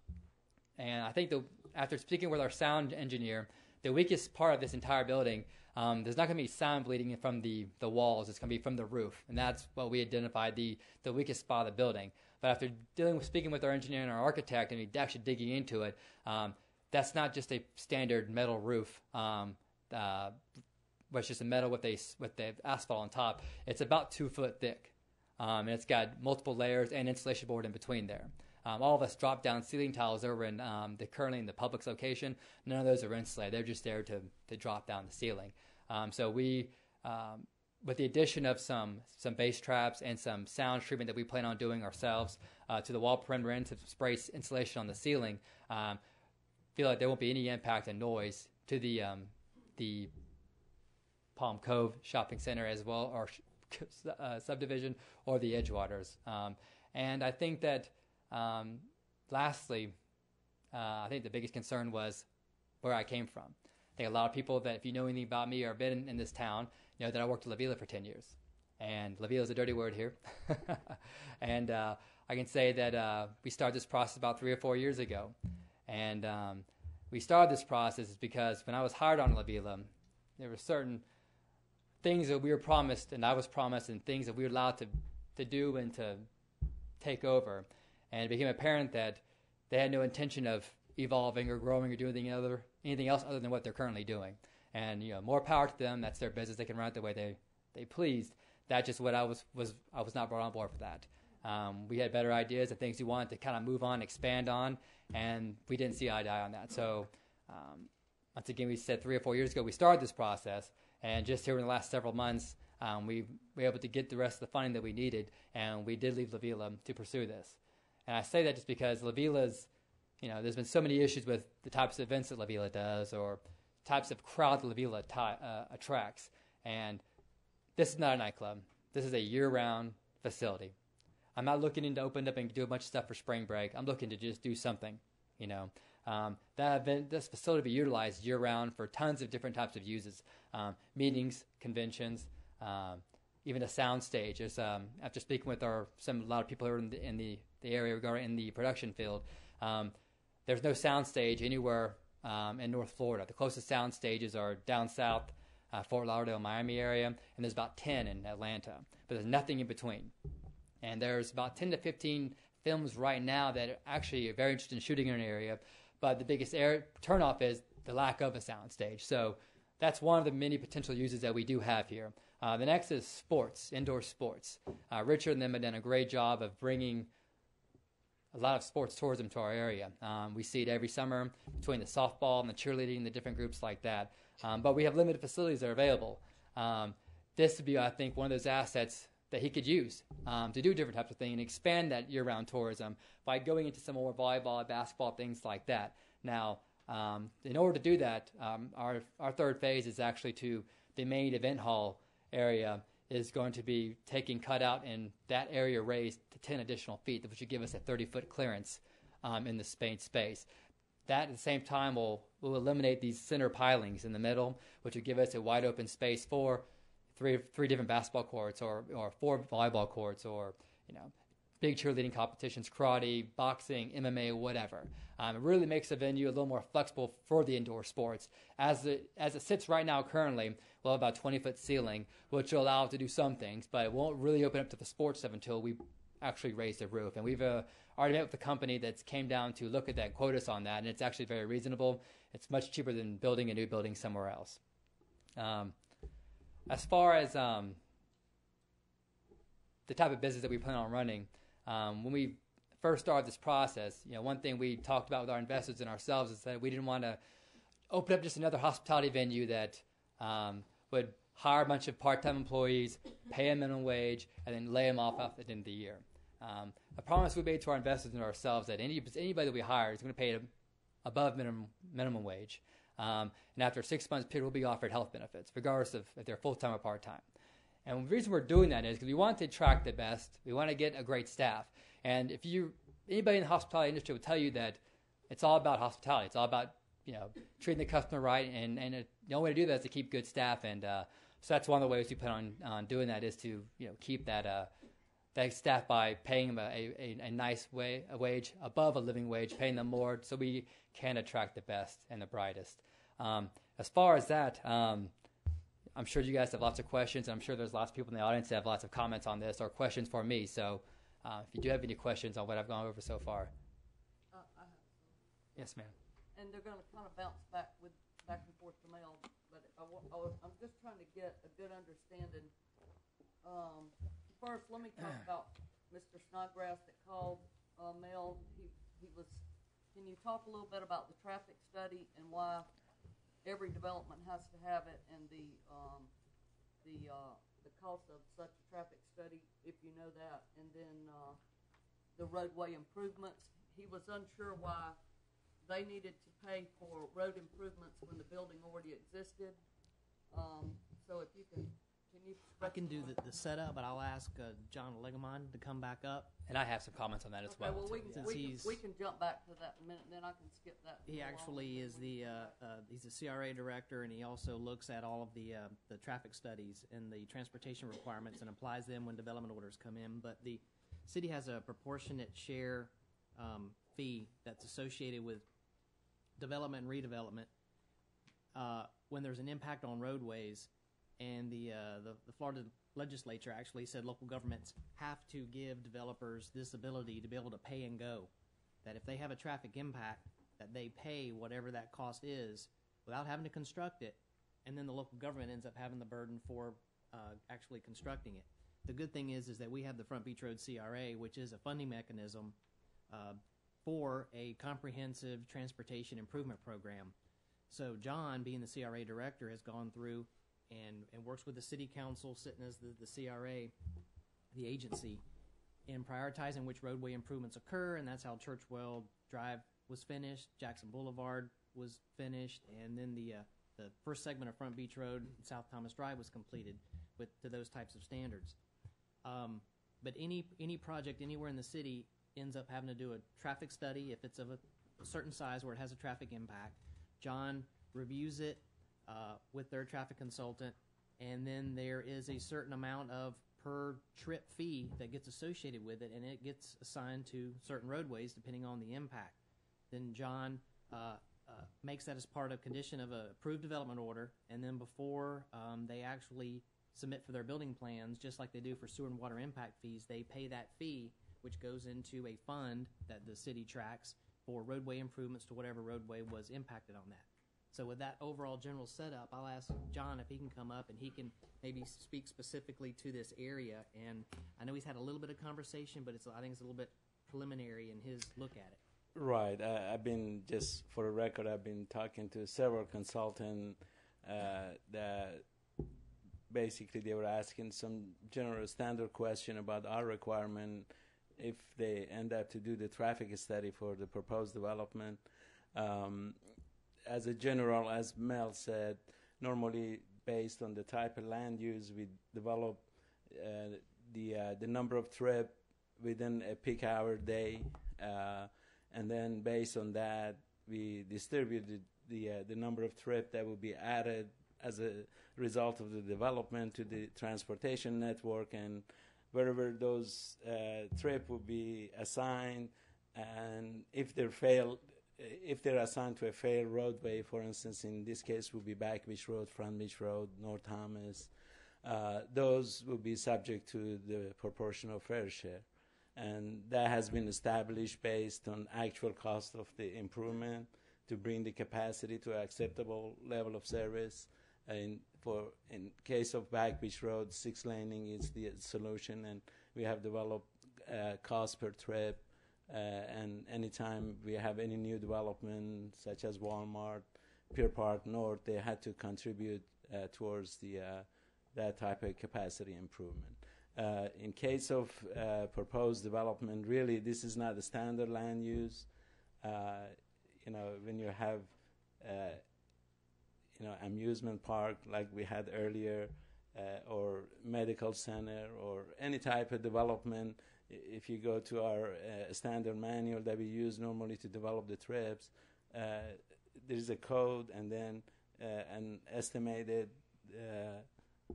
and I think the, after speaking with our sound engineer the weakest part of this entire building, um, there's not going to be sound bleeding from the, the walls. It's going to be from the roof, and that's what we identified the the weakest spot of the building. But after dealing with speaking with our engineer and our architect, and we actually digging into it, um, that's not just a standard metal roof. Um, uh, a metal with a with the asphalt on top. It's about two foot thick, um, and it's got multiple layers and insulation board in between there. Um, all of us drop down ceiling tiles over in um, the currently in the Publix location. None of those are insulated. They're just there to, to drop down the ceiling. Um, so we, um, with the addition of some some bass traps and some sound treatment that we plan on doing ourselves uh, to the wall perimeter and to spray insulation on the ceiling, um, feel like there won't be any impact and noise to the the Palm Cove Shopping Center as well, or uh, subdivision, or the Edgewaters. and I think that um, lastly, uh, I think the biggest concern was where I came from. I think a lot of people that, if you know anything about me or have been in, this town, know that I worked at La Vela for 10 years. And La Vela is a dirty word here. and uh, I can say that uh, we started this process about three or four years ago. And um, we started this process is because when I was hired on La Vela, there were certain things that we were promised, and I was promised, and things that we were allowed to, to do and to take over and it became apparent that they had no intention of evolving or growing or doing anything other anything else other than what they're currently doing. And you know, more power to them. That's their business. They can run it the way they they pleased. That's just what I was was I was not brought on board for that. Um, we had better ideas and things we wanted to kind of move on, expand on, and we didn't see eye to eye on that. So um, once again, we said three or four years ago we started this process, and just here in the last several months, um, we were able to get the rest of the funding that we needed, and we did leave La Vela to pursue this. And I say that just because La Vela's, you know, there's been so many issues with the types of events that La Vela does or types of crowd that La Vela uh, attracts. And this is not a nightclub. This is a year-round facility. I'm not looking to open up and do a bunch of stuff for spring break. I'm looking to just do something, you know. Um, that event, this facility be utilized year-round for tons of different types of uses, um, meetings, conventions, um, even a sound stage. um, after speaking with our some a lot of people who are in the, in the the area regarding in the production field. Um, there's no sound stage anywhere um, in North Florida. The closest sound stages are down south, uh, Fort Lauderdale, Miami area, and there's about 10 in Atlanta, but there's nothing in between. And there's about 10 to 15 films right now that are actually very interested in shooting in an area, but the biggest air turnoff is the lack of a sound stage. So that's one of the many potential uses that we do have here. Uh, the next is sports, indoor sports. Uh, Richard and them have done a great job of bringing a lot of sports tourism to our area. Um, we see it every summer between the softball and the cheerleading, the different groups like that. Um, but we have limited facilities that are available. Um, this would be, I think, one of those assets that he could use um, to do different types of things and expand that year-round tourism by going into some more volleyball, basketball, things like that. Now, um, in order to do that, um, our our third phase is actually to the main event hall area is going to be taking cutout and that area raised to 10 additional feet, which would give us a 30 foot clearance um, in the space space. That at the same time will, will eliminate these center pilings in the middle, which would give us a wide open space for three, three different basketball courts or, or four volleyball courts or, you know, big cheerleading competitions, karate, boxing, MMA, whatever. Um, it really makes the venue a little more flexible for the indoor sports. As it, as it sits right now currently, we'll have about 20 foot ceiling, which will allow it to do some things, but it won't really open up to the sports stuff until we actually raise the roof. And we've uh, already met with the company that's came down to look at that, quote us on that, and it's actually very reasonable. It's much cheaper than building a new building somewhere else. Um, as far as um, the type of business that we plan on running. Um, when we first started this process, you know, one thing we talked about with our investors and ourselves is that we didn't want to open up just another hospitality venue that um, would hire a bunch of part-time employees, pay a minimum wage, and then lay them off at the end of the year. Um, a promise we made to our investors and ourselves that any, anybody that we hire is going to pay above minimum minimum wage. Um, and after six months period, will be offered health benefits, regardless of if they're full time or part time. And the reason we're doing that is because we want to attract the best. We want to get a great staff. And if you anybody in the hospitality industry will tell you that it's all about hospitality. It's all about you know treating the customer right, and and it, the only way to do that is to keep good staff. And uh, so that's one of the ways we plan on on doing that is to you know keep that. Uh, that staff by paying them a, a, a nice way, a wage above a living wage, paying them more so we can attract the best and the brightest. Um, as far as that, um, I'm sure you guys have lots of questions. And I'm sure there's lots of people in the audience that have lots of comments on this or questions for me. So uh, if you do have any questions on what I've gone over so far. Uh, I have some. Yes, ma'am. and they're going to kind of bounce back with back and forth to Mel. But I, I'm just trying to get a good understanding. Um, first, let me talk about Mr. Snodgrass that called uh, Mel. He he was. Can you talk a little bit about the traffic study and why every development has to have it and the um, the uh, the cost of such a traffic study, if you know that, and then uh, the roadway improvements. He was unsure why they needed to pay for road improvements when the building already existed. Um, so if you can? I can do the, the setup, but I'll ask uh, John Legamon to come back up. And I have some comments on that as Okay, well. well, we can, Since we can, he's- we can jump back to that in a minute, and then I can skip that. He along. actually is the uh, uh, he's a CRA director, and he also looks at all of the uh, the traffic studies and the transportation requirements and applies them when development orders come in. But the city has a proportionate share um, fee that's associated with development and redevelopment uh, when there's an impact on roadways, and the, uh, the the Florida legislature actually said local governments have to give developers this ability to be able to pay and go. That if they have a traffic impact, that they pay whatever that cost is without having to construct it, and then the local government ends up having the burden for uh, actually constructing it. The good thing is is that we have the Front Beach Road CRA, which is a funding mechanism uh, for a comprehensive transportation improvement program. So John, being the CRA director, has gone through and, and works with the city council, sitting as the, the CRA, the agency, in prioritizing which roadway improvements occur, and that's how Churchwell Drive was finished, Hutchison Boulevard was finished, and then the uh, the first segment of Front Beach Road South Thomas Drive was completed with to those types of standards. Um, but any any project anywhere in the city ends up having to do a traffic study if it's of a, a certain size where it has a traffic impact. John reviews it uh, with their traffic consultant, and then there is a certain amount of per trip fee that gets associated with it, and it gets assigned to certain roadways depending on the impact. Then John uh, uh, makes that as part of condition of a approved development order, and then before um, they actually submit for their building plans, just like they do for sewer and water impact fees, they pay that fee, which goes into a fund that the city tracks for roadway improvements to whatever roadway was impacted on that. So with that overall general setup, I'll ask John if he can come up and he can maybe speak specifically to this area. And I know he's had a little bit of conversation, but it's I think it's a little bit preliminary in his look at it. Right. I, I've been just for the record. I've been talking to several consultants uh, that basically they were asking some general standard question about our requirement if they end up to do the traffic study for the proposed development. Um, as a general, as Mel said, normally based on the type of land use, we develop uh, the uh, the number of trip within a peak hour day, uh, and then based on that, we distribute the the, uh, number of trip that will be added as a result of the development to the transportation network, and wherever those uh, trip will be assigned, and if they're failed if they're assigned to a fair roadway, for instance, in this case will be Back Beach Road, Front Beach Road, North Thomas, uh, those will be subject to the proportional fair share. And that has been established based on actual cost of the improvement to bring the capacity to an acceptable level of service. And for in case of Back Beach Road, six laning is the solution, and we have developed uh, cost per trip, and anytime we have any new development, such as Walmart, Pier Park North, they had to contribute uh, towards the uh, that type of capacity improvement. Uh, in case of uh, proposed development, really this is not a standard land use. Uh, you know, when you have uh, you know amusement park like we had earlier, uh, or medical center, or any type of development. If you go to our uh, standard manual that we use normally to develop the trips, uh, there's a code and then uh, an estimated uh,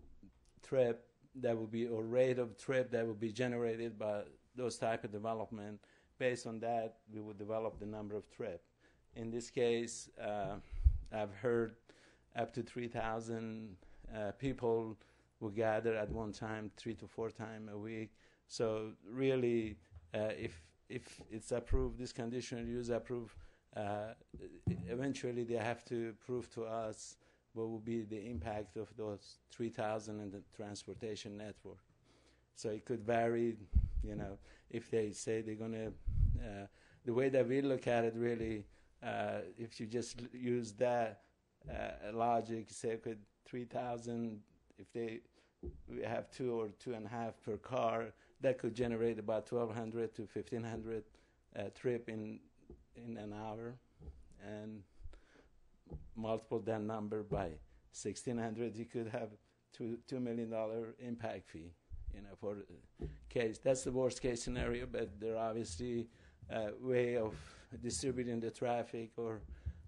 trip that will be or rate of trip that will be generated by those type of development. Based on that, we would develop the number of trip. In this case, uh, I've heard up to 3,000 uh, people will gather at one time, three to four times a week. So really, uh, if if it's approved, this conditional use approved, uh, eventually they have to prove to us what will be the impact of those 3,000 in the transportation network. So it could vary, you know, if they say they're going to, uh, the way that we look at it really, uh, if you just use that uh, logic, say could 3,000, if they have two or two and a half per car, that could generate about 1,200 to 1,500 uh, trip in in an hour, and multiple that number by 1,600, you could have two two million dollar impact fee. You know, for case that's the worst case scenario, but there are obviously uh, way of distributing the traffic or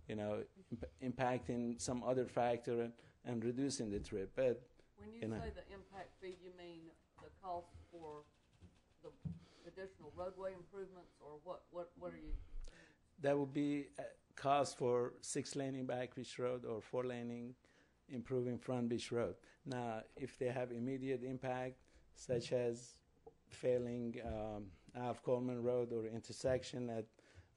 you know imp- impacting some other factor and, and reducing the trip. But When you say the impact fee, you mean the cost for the additional roadway improvements, or what, what, what are you? that would be a cost for six laning Back Beach Road or four laning improving Front Beach Road. Now, if they have immediate impact, such as failing um, Alf Coleman Road or intersection at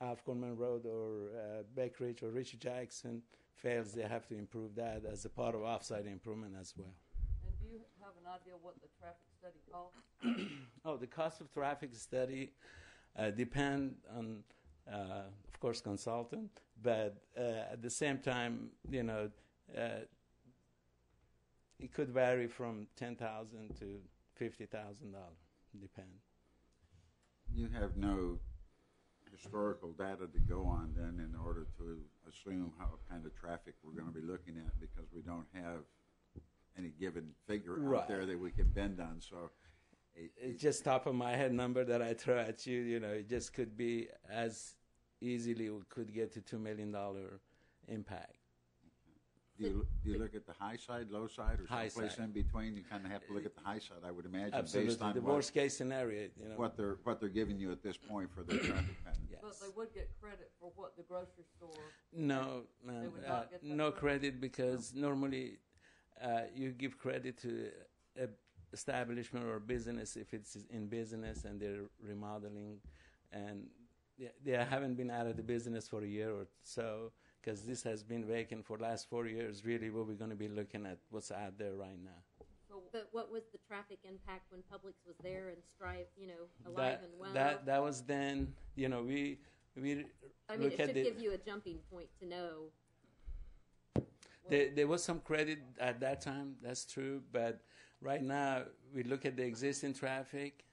Alf Coleman Road or uh, Beckrich or Richard Jackson fails, they have to improve that as a part of offsite improvement as well. And do you have an idea what the traffic study costs? Oh, the cost of traffic study uh, depend on, uh, of course, consultant, but uh, at the same time, you know, uh, it could vary from ten thousand to fifty thousand dollars, depend. You have no historical data to go on then in order to assume how kind of traffic we're going to be looking at because we don't have any given figure Right. out there that we can bend on. So it, It's just top of my head number that I throw at you. You know, it just could be as easily we could get to two million dollar impact. do you, do you look at the high side, low side, or High someplace side. in between? You kind of have to look at the high side, I would imagine, Absolutely, based on the what, worst case scenario. You know, what they're what they're giving you at this point for their traffic pattern. yes. But they would get credit for what the grocery store, No, ma'am, uh, not get that no credit? credit because normally uh, you give credit to a establishment or business if it's in business and they're remodeling, and they, they haven't been out of the business for a year or so because this has been vacant for the last four years. Really, what we're going to be looking at what's out there right now. But what was the traffic impact when Publix was there and Stripe, you know, alive That and well? that that was then. You know, we we I mean, it should the. give you a jumping point to know. There, there was some credit at that time, that's true, but right now we look at the existing traffic.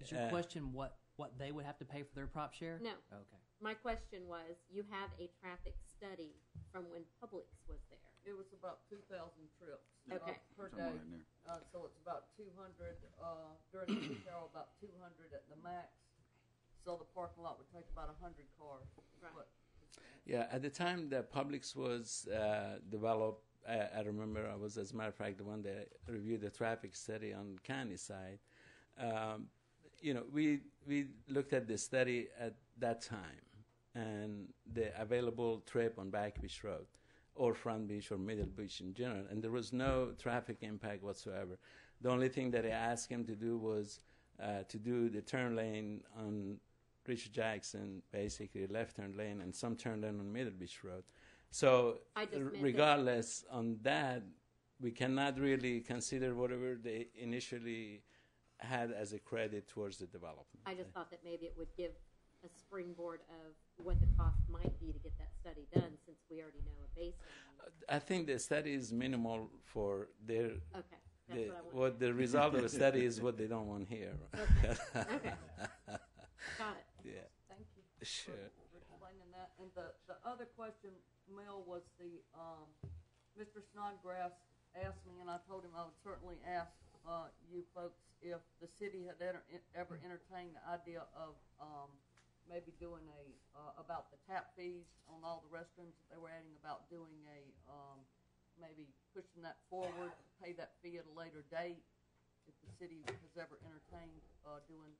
Is your uh, question what, what they would have to pay for their prop share? No. Okay. My question was, you have a traffic study from when Publix was there. it was about two thousand trips. uh, Okay. Per Somewhere day, in there. uh, so it's about two hundred, uh, during the peak hour, about two hundred at the max. So the parking lot would take about a hundred cars. Right. But Yeah, at the time that Publix was uh, developed, I, I remember I was, as a matter of fact, the one that reviewed the traffic study on county side. Um, you know, we we looked at the study at that time and the available trip on Back Beach Road or Front Beach or Middle Beach in general, and there was no traffic impact whatsoever. The only thing that I asked him to do was uh, to do the turn lane on Richard Jackson, basically left turn lane, and some turn lane on Middle Beach Road. So, I just r- meant that- regardless on that, we cannot really consider whatever they initially had as a credit towards the development. I just thought that maybe it would give a springboard of what the cost might be to get that study done, since we already know a baseline. I think the study is minimal for their. Okay, The, what what the result of the study is what they don't want here. Okay, okay. Got it. Explaining that. And the, the other question, Mel, was the, um, Mr. Snodgrass asked me, and I told him I would certainly ask, uh, you folks if the city had ever, ever entertained the idea of, um, maybe doing a, uh, about the tap fees on all the restrooms that they were adding, about doing a, um, maybe pushing that forward, pay that fee at a later date, if the city has ever entertained, uh, doing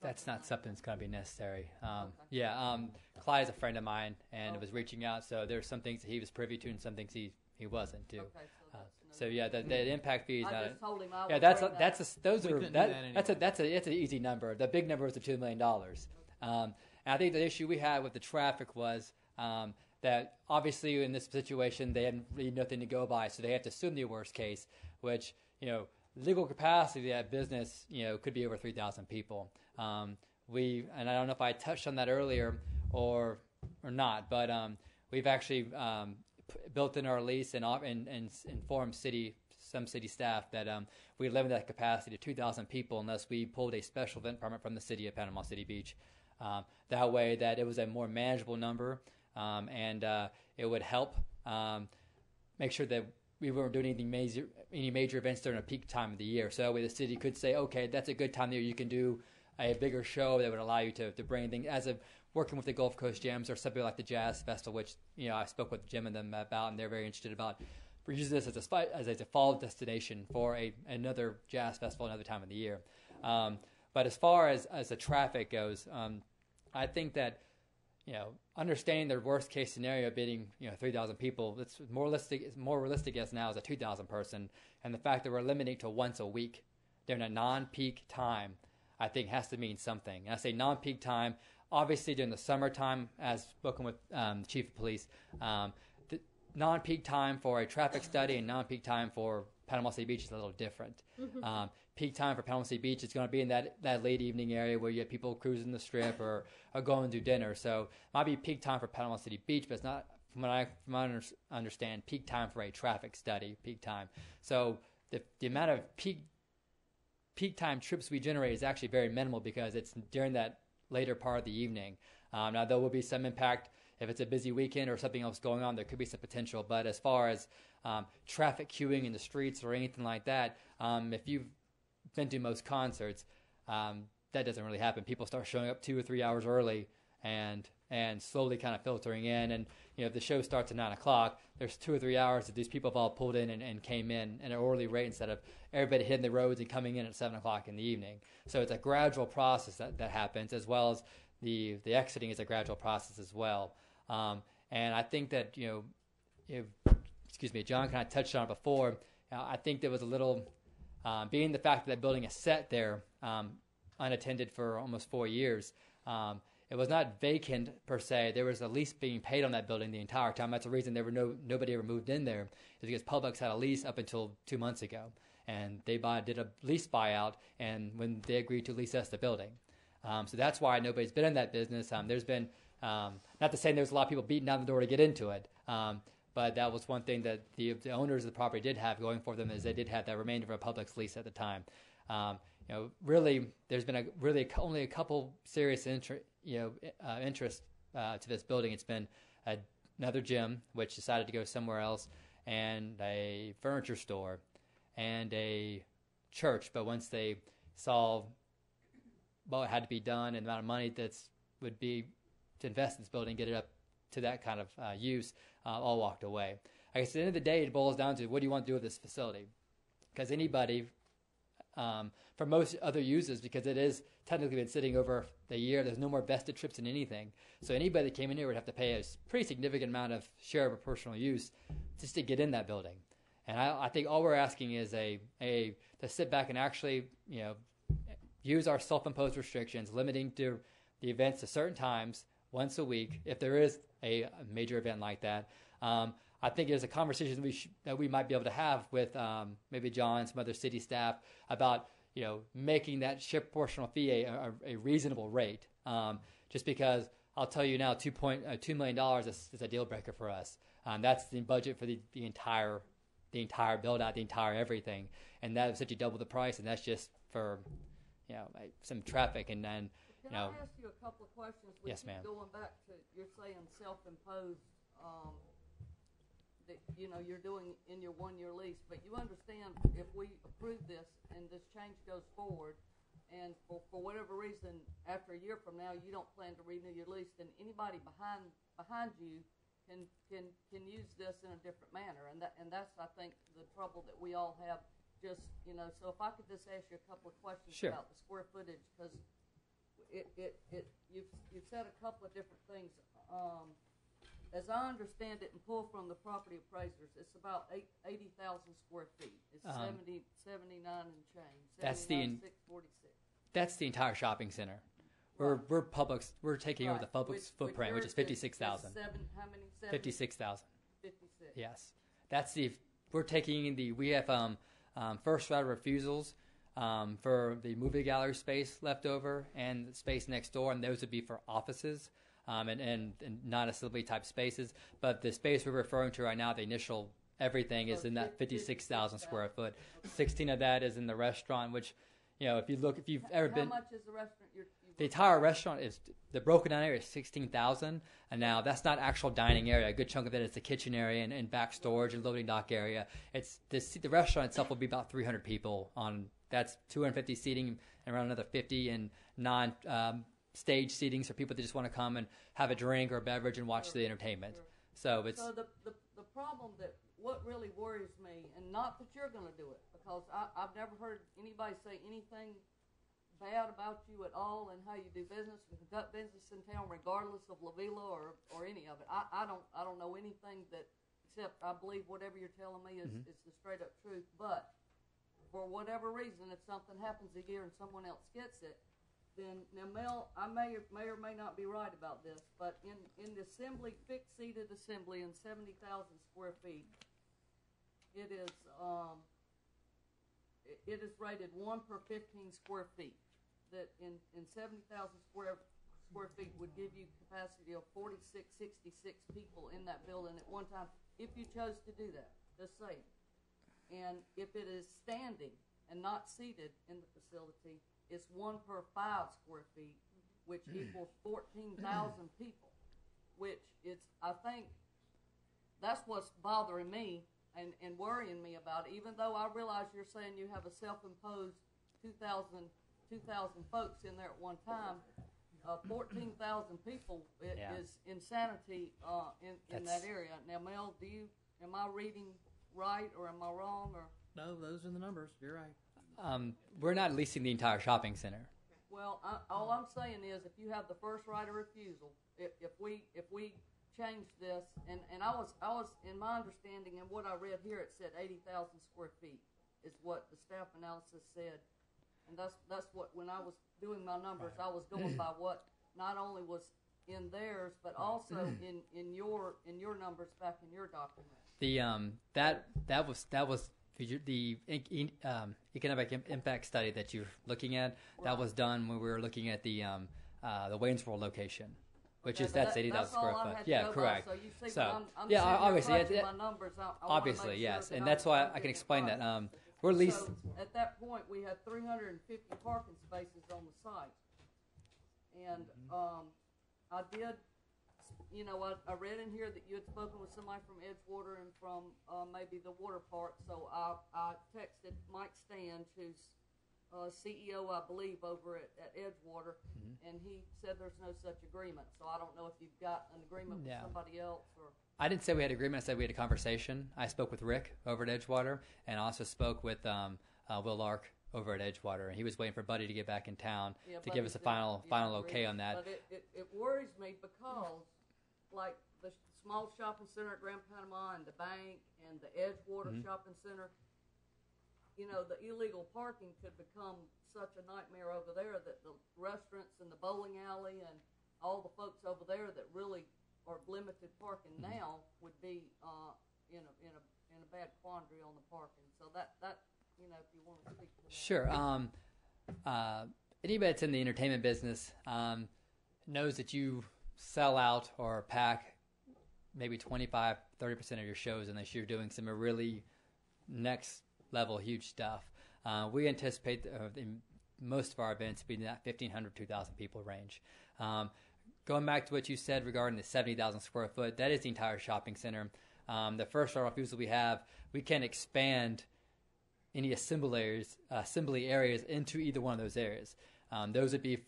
That's not something that's going to be necessary. Um, Okay. Yeah, um, Clyde is a friend of mine and Oh. was reaching out. So there's some things that he was privy to and some things he, he wasn't too. Okay, so Uh, that's so yeah, the, the impact fee is I not. just told him I yeah, that's a, that that's a, those We are couldn't that, that that's a that's a it's an easy number. The big number was the two million dollars. Um, and I think the issue we had with the traffic was um, that obviously in this situation they had really nothing to go by, so they had to assume the worst case, which you know legal capacity of that business you know could be over three thousand people. Um, we and I don't know if I touched on that earlier or or not, but um, we've actually um, p- built in our lease and, and, and informed city some city staff that um, we limit that capacity to 2,000 people unless we pulled a special event permit from the city of Panama City Beach. Um, that way, that it was a more manageable number, um, and uh, it would help make sure that we weren't doing anything major, any major events during a peak time of the year. So that way, the city could say, okay, that's a good time there. You can do a bigger show that would allow you to, to bring things as of working with the Gulf Coast Jams or something like the Jazz Festival, which you know I spoke with Jim and them about, and they're very interested about. Using this as a as a default destination for a another jazz festival another time of the year. Um, but as far as as the traffic goes, um, I think that you know, understanding the worst case scenario being, you know, 3,000 people, it's more realistic, it's more realistic as now as a 2,000 person. And the fact that we're limiting to once a week during a non-peak time, I think has to mean something. And I say non-peak time, obviously during the summertime, as spoken with um, the chief of police, um, the non-peak time for a traffic study and non-peak time for Panama City Beach is a little different. Um, peak time for Panama City Beach is going to be in that, that late evening area where you have people cruising the strip or, or going to dinner. So it might be peak time for Panama City Beach, but it's not, from what I, from what I understand, peak time for a traffic study, peak time. So the, the amount of peak peak time trips we generate is actually very minimal because it's during that later part of the evening. Um, now there will be some impact if it's a busy weekend or something else going on. There could be some potential, but as far as um, traffic queuing in the streets or anything like that, um, if you've been to most concerts, um, that doesn't really happen. People start showing up two or three hours early and and slowly kind of filtering in. And you know, if the show starts at nine o'clock, there's two or three hours that these people have all pulled in and, and came in at an early rate instead of everybody hitting the roads and coming in at seven o'clock in the evening. So it's a gradual process that, that happens, as well as the the exiting is a gradual process as well. Um, and I think that you know, if, excuse me, John kind of touched on it before. Uh, I think there was a little, um, being the fact that building is set there um, unattended for almost four years. Um, it was not vacant per se. There was a lease being paid on that building the entire time. That's the reason there were no nobody ever moved in there. Is because Publix had a lease up until two months ago, and they did a lease buyout, and when they agreed to lease us the building, um, so that's why nobody's been in that business. Um, there's been um, not to say there's a lot of people beating down the door to get into it, um, but that was one thing that the, the owners of the property did have going for them is they did have that remainder of a Publix lease at the time. Um, you know, really, there's been a really only a couple serious inter, you know uh, interest uh, to this building. It's been a, another gym which decided to go somewhere else, and a furniture store, and a church. But once they saw what had to be done and the amount of money that's would be to invest in this building, get it up to that kind of uh, use, uh, all walked away. I guess at the end of the day, it boils down to what do you want to do with this facility? Because anybody, um, for most other uses, because it is technically been sitting over a year, there's no more vested trips in anything. So anybody that came in here would have to pay a pretty significant amount of share of a personal use just to get in that building. And I, I think all we're asking is a, a to sit back and actually, you know, use our self-imposed restrictions, limiting to the events to certain times once a week. If there is a, major event like that, um, I think there's a conversation we sh- that we might be able to have with um, maybe John some other city staff about you know, making that ship proportional fee a, a, a reasonable rate. Um, just because I'll tell you now, two point uh, two million dollars is, is a deal breaker for us. Um, that's the budget for the, the entire the entire build out, the entire everything, and that that essentially double the price, and that's just for you know some traffic, and then Can I ask you a couple of questions? Yes, ma'am. Going back to, you're saying self-imposed, um, that, you know, you're doing in your one-year lease, but you understand if we approve this and this change goes forward, and for, for whatever reason, after a year from now, you don't plan to renew your lease, then anybody behind, behind you can, can, can use this in a different manner, and that, and that's, I think, the trouble that we all have, just, you know, so if I could just ask you a couple of questions about the square footage, because you've, you've said a couple of different things. Um, as I understand it and pull from the property appraisers, it's about 80,000 square feet. It's seventy, seventy-nine and change. That's the in- 646. that's the entire shopping center. We're we're Publix. We're taking over the Publix footprint, which is fifty six thousand. Seven, how many? Seven- Fifty six thousand. Fifty-six. Yes, that's the we're taking the we have um, um, first right of refusals um, for the movie gallery space left over and the space next door, and those would be for offices um, and, and and non assembly type spaces. But the space we're referring to right now, the initial everything is in that fifty six thousand square foot. Sixteen of that is in the restaurant, which you know if you look if you've ever How been much is the restaurant you're? you the entire restaurant is the broken down area is sixteen thousand, and now that's not actual dining area. A good chunk of it is the kitchen area and, and back storage and loading dock area. It's the the restaurant itself will be about three hundred people on. That's two hundred fifty seating and around another fifty in non um, stage seating for people that just want to come and have a drink or a beverage and watch the entertainment. So it's So the, the, the problem that, what really worries me, and not that you're gonna do it, because I, I've never heard anybody say anything bad about you at all and how you do business and conduct business in town regardless of La Vela or, or any of it. I, I don't, I don't know anything that, except I believe whatever you're telling me is, is the straight up truth, but for whatever reason, if something happens a year and someone else gets it, then now Mel, I may or may or may not be right about this, but in in the assembly, fixed seated assembly in seventy thousand square feet, it is um, it, it is rated one per fifteen square feet. That in in seventy thousand square square feet would give you capacity of 46, 66 people in that building at one time if you chose to do that. Just saying. And if it is standing and not seated in the facility, it's one per five square feet, which equals fourteen thousand people. Which it's, I think, that's what's bothering me and, and worrying me about it. Even though I realize you're saying you have a self-imposed 2,000, 2,000 folks in there at one time, uh, fourteen thousand people i- Yeah. is insanity uh, in in that That's- area. Now, Mel, do you am I reading right or am I wrong or? No, those are the numbers. You're right. um, we're not leasing the entire shopping center. Well, I, all I'm saying is, if you have the first right of refusal, if, if we if we change this, and, and I was I was in my understanding and what I read here, it said eighty thousand square feet is what the staff analysis said, and that's that's what when I was doing my numbers, I was going by what not only was in theirs, but also in, in your in your numbers back in your document. The um that that was that was the- the in- in- um, economic impact study that you're looking at. That was done when we were looking at the um, uh, the Waynesboro location, which Okay, is that's that- eighty square I foot. Yeah, go by, correct. So you see, So, I'm, I'm yeah, obviously, yeah, numbers. I, I obviously, make yes, sure and that that's why I'm can explain that. Um, we're least So at that point, we had 350 parking spaces on the site, and um, I did, you know, I, I read in here that you had spoken with somebody from Edgewater and from uh, maybe the water park. So I, I texted Mike Stand, who's uh, CEO, I believe, over at, at Edgewater, and he said there's no such agreement. So I don't know if you've got an agreement Yeah. with somebody else or. I didn't say we had agreement. I said we had a conversation. I spoke with Rick over at Edgewater, and also spoke with um, uh, Will Lark over at Edgewater. And he was waiting for Buddy to get back in town Yeah, to give us a final final okay on that. But it, it, it worries me because, like the small shopping center at Grand Panama and the bank and the Edgewater Mhm. Shopping Center, you know, the illegal parking could become such a nightmare over there that the restaurants and the bowling alley and all the folks over there that really are limited parking Mm-hmm. now would be uh, in a in a in a bad quandary on the parking. So that that you know, if you want to speak to that. Sure. Um, uh, anybody that's in the entertainment business um, knows that you sell out or pack maybe 25 30% of your shows unless you're doing some really next level huge stuff. Uh, we anticipate uh, most of our events being in that 1500 2000 people range. Um, going back to what you said regarding the 70000 square foot that is the entire shopping center. Um, the first floor refusal we have we can expand any assembly areas, assembly areas into either one of those areas. Um, those would be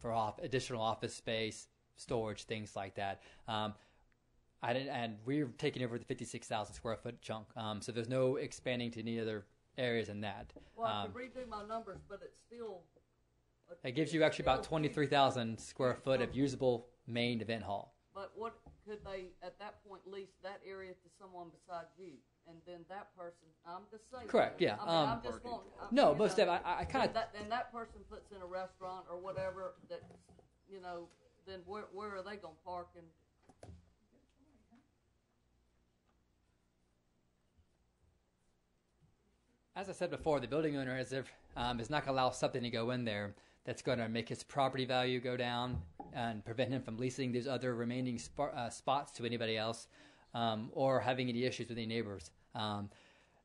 for off, additional office space, storage, things like that. Um, I didn't, and we're taking over the 56,000 square foot chunk. Um, so there's no expanding to any other areas in that. Well, I Um, could redo my numbers, but it's still. a- it gives you actually about 23,000 square foot of usable main event hall. But what could they, at that point, lease that area to someone besides you? And then that person, I'm just saying. Correct, yeah, I mean, I'm um, just wanting. I- No, you most know, of I, I kind And of that, and that person puts in a restaurant or whatever that, you know, then where, where are they gonna park and? as I said before, the building owner is, if, um, is not going to allow something to go in there that's going to make his property value go down and prevent him from leasing these other remaining sp- uh, spots to anybody else um, or having any issues with any neighbors. Um,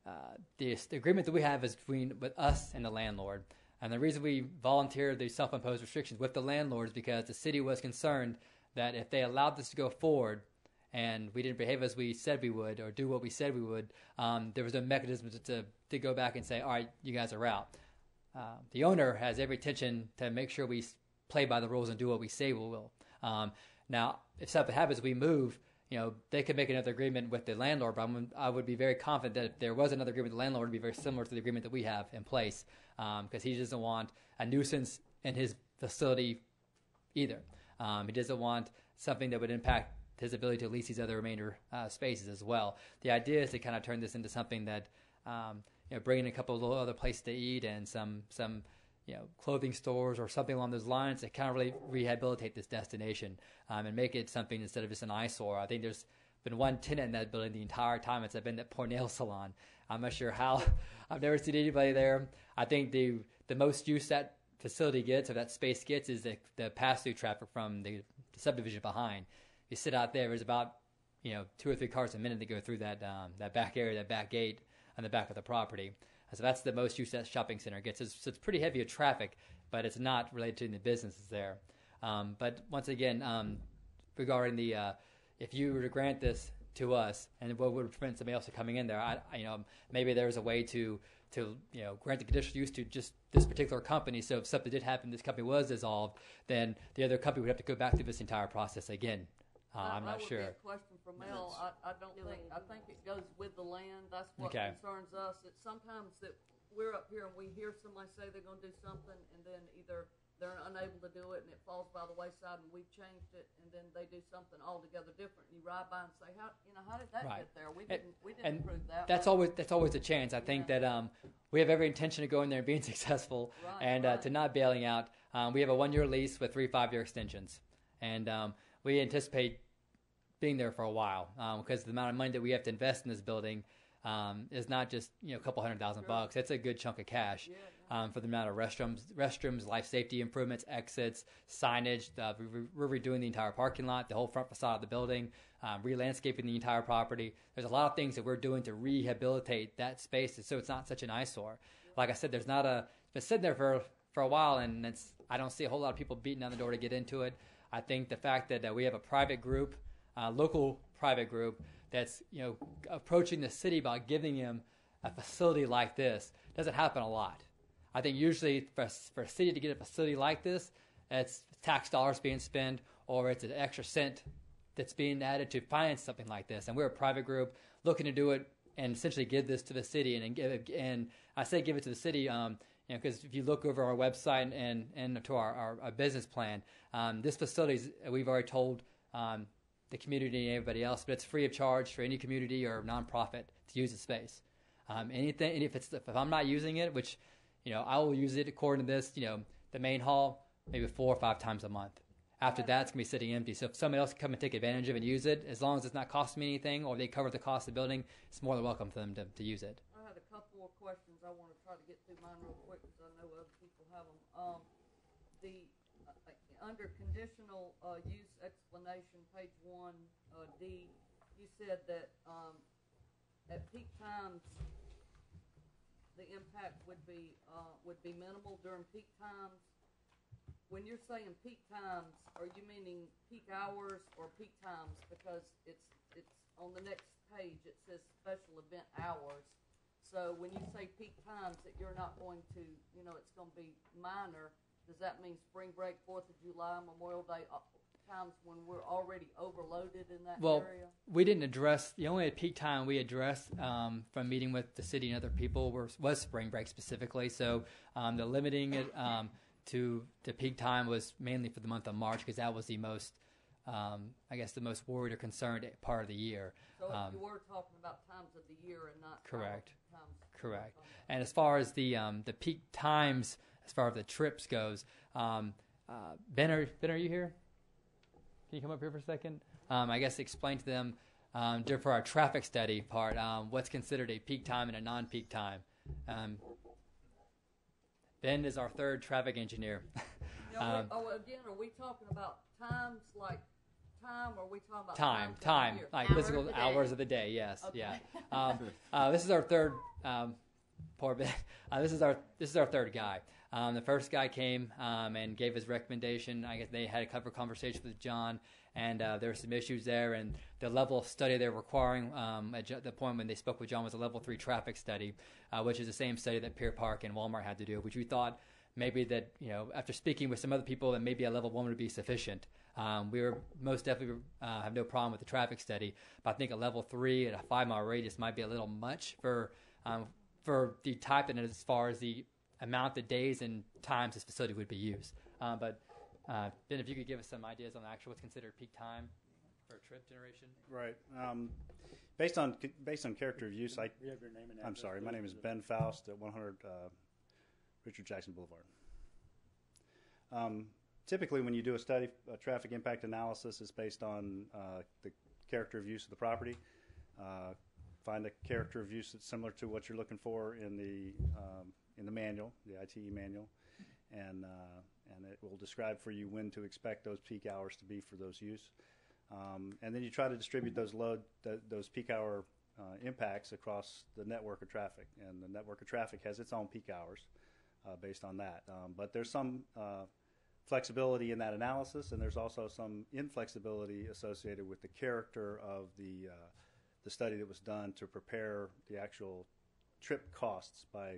uh, this, the agreement that we have is between with us and the landlord. And the reason we volunteered these self-imposed restrictions with the landlords because the city was concerned that if they allowed this to go forward, and we didn't behave as we said we would or do what we said we would, um, there was a mechanism to, to, to go back and say, all right, you guys are out. Uh, the owner has every intention to make sure we play by the rules and do what we say we will. Um, now, if something happens, we move. You know, they could make another agreement with the landlord, but I'm, I would be very confident that if there was another agreement with the landlord, it would be very similar to the agreement that we have in place, because he doesn't want a nuisance in his facility either. Um, he doesn't want something that would impact his ability to lease these other remainder uh, spaces as well. The idea is to kind of turn this into something that, um, you know, bring in a couple of other places to eat and some some, you know, clothing stores or something along those lines that kind of really rehabilitate this destination um, and make it something instead of just an eyesore. I think there's been one tenant in that building the entire time it's been that poor nail salon. I'm not sure how. I've never seen anybody there. I think the the most use that facility gets or that space gets is the, the pass through traffic from the, the subdivision behind. You sit out there, there's about you know two or three cars a minute that go through that um, that back area, that back gate on the back of the property. So that's the most use that shopping center gets. It's, so it's pretty heavy of traffic, but it's not related to any businesses there. Um, but once again, um, regarding the uh, if you were to grant this to us, and what would prevent somebody else from coming in there? I, I, you know, maybe there's a way to to you know grant the conditional use to just this particular company. So if something did happen, this company was dissolved, then the other company would have to go back through this entire process again. Uh, That- I'm that not would sure. Be a question for Mel. I, I don't think, I think it goes with the land. That's what Okay. concerns us. It's sometimes that we're up here and we hear somebody say they're gonna do something and then either they're unable to do it and it falls by the wayside and we've changed it and then they do something altogether different. And You ride by and say, how, you know, how did that Right. get there? We didn't, we didn't and approve that. that's always that's always a chance. I think that um, we have every intention of going there and being successful, Right, and Uh, right. to not bailing out. Um, we have a one-year lease with three five-year extensions, and um, we anticipate being there for a while because the amount of money that we have to invest in this building um, is not just you know a couple hundred thousand bucks. It's a good chunk of cash um, for the amount of restrooms, restrooms, life safety improvements, exits, signage. Uh, we- we're redoing the entire parking lot, the whole front facade of the building, um, re-landscaping the entire property. There's a lot of things that we're doing to rehabilitate that space so it's not such an eyesore. Like I said, there's not a it's been sitting there for for a while, and it's I don't see a whole lot of people beating down the door to get into it. I think the fact that uh, we have a private group, uh, local private group that's you know approaching the city about giving them a facility like this doesn't happen a lot. I think usually for, for a city to get a facility like this, it's tax dollars being spent or it's an extra cent that's being added to finance something like this. And we're a private group looking to do it and essentially give this to the city and, and give it, and I say give it to the city, um, you know, because if you look over our website and, and to our, our, our business plan, um, this facility we've already told um, the community and everybody else, but it's free of charge for any community or nonprofit to use the space. Um, anything, and if it's if I'm not using it, which you know I will use it according to this, you know, the main hall maybe four or five times a month. After that, it's gonna be sitting empty. So if somebody else can come and take advantage of it and use it, as long as it's not costing me anything or they cover the cost of the building, it's more than welcome for them to, to use it. I had a couple more questions. I wanna try to get through mine real quick because I know other people have them. Um, the, under conditional, uh, use explanation, page one, uh, D, you said that, um, at peak times, the impact would be, uh, would be minimal during peak times. When you're saying peak times, are you meaning peak hours or peak times? Because it's, it's, on the next page, it says special event hours. So when you say peak times, that you're not going to, you know, it's gonna be minor, does that mean spring break, Fourth of July, Memorial Day, uh, times when we're already overloaded in that Well, area? we didn't address the only peak time we addressed um, from meeting with the city and other people were, was spring break specifically. So um, the limiting it um, to to peak time was mainly for the month of March because that was the most, um, I guess, the most worried or concerned part of the year. So Um, you were talking about times of the year and not. Correct. Times. Correct. And as far as the um, the peak times, as far as the trips goes, um, uh, Ben, are, ben, are you here? Can you come up here for a second? Um, I guess explain to them um, for our traffic study part um, what's considered a peak time and a non-peak time. Um, ben is our third traffic engineer. Now, Um, we- oh, again, are we talking about times like time, or are we talking about time, times of the time, like Hours physical of hours of the day. Yes, Okay. yeah. Um, uh, this is our third. Um, poor Ben. Uh, this is our this is our third guy. Um, the first guy came um, and gave his recommendation. I guess they had a couple of conversations with John, and uh, there were some issues there. And the level of study they're requiring um, at the point when they spoke with John was a level three traffic study, uh, which is the same study that Pier Park and Walmart had to do, which we thought maybe that you know after speaking with some other people that maybe a level one would be sufficient. Um, we were most definitely uh, have no problem with the traffic study, but I think a level three at a five mile radius might be a little much for um, for the type and as far as the amount of days and times this facility would be used. Uh, but uh, Ben, if you could give us some ideas on the actual what's considered peak time for trip generation. Right. Um, based on based on character of use, I We have your name and I'm sorry. My name is Ben Faust at 100 uh, Richard Jackson Boulevard. Um, typically, when you do a study, a traffic impact analysis is based on uh, the character of use of the property. Uh, find a character of use that's similar to what you're looking for in the um, in the manual, the ITE manual, and uh, and it will describe for you when to expect those peak hours to be for those use. Um, and then you try to distribute those load th- those peak hour uh, impacts across the network of traffic, and the network of traffic has its own peak hours uh, based on that. Um, but there's some uh, flexibility in that analysis, and there's also some inflexibility associated with the character of the uh, the study that was done to prepare the actual trip costs by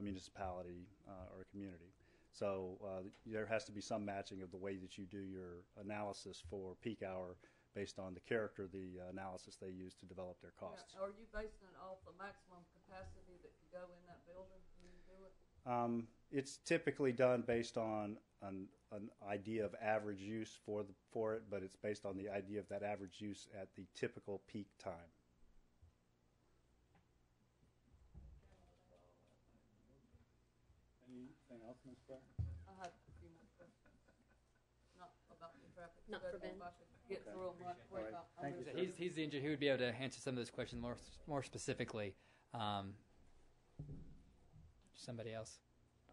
a municipality uh, or a community. So uh, there has to be some matching of the way that you do your analysis for peak hour based on the character of the uh, analysis they use to develop their costs. Are you basing it off the maximum capacity that could go in that building when you do it? Um, it's typically done based on an, an idea of average use for the, for it, but it's based on the idea of that average use at the typical peak time. Anything else, Ms. Blair? I have a few more questions. Not about the traffic. Not study, for Ben. If I could get Okay. through them right quick. All right. I'll- I'll Thank move you, through. He's, he's the engineer who would be able to answer some of those questions more more specifically. Um, somebody else.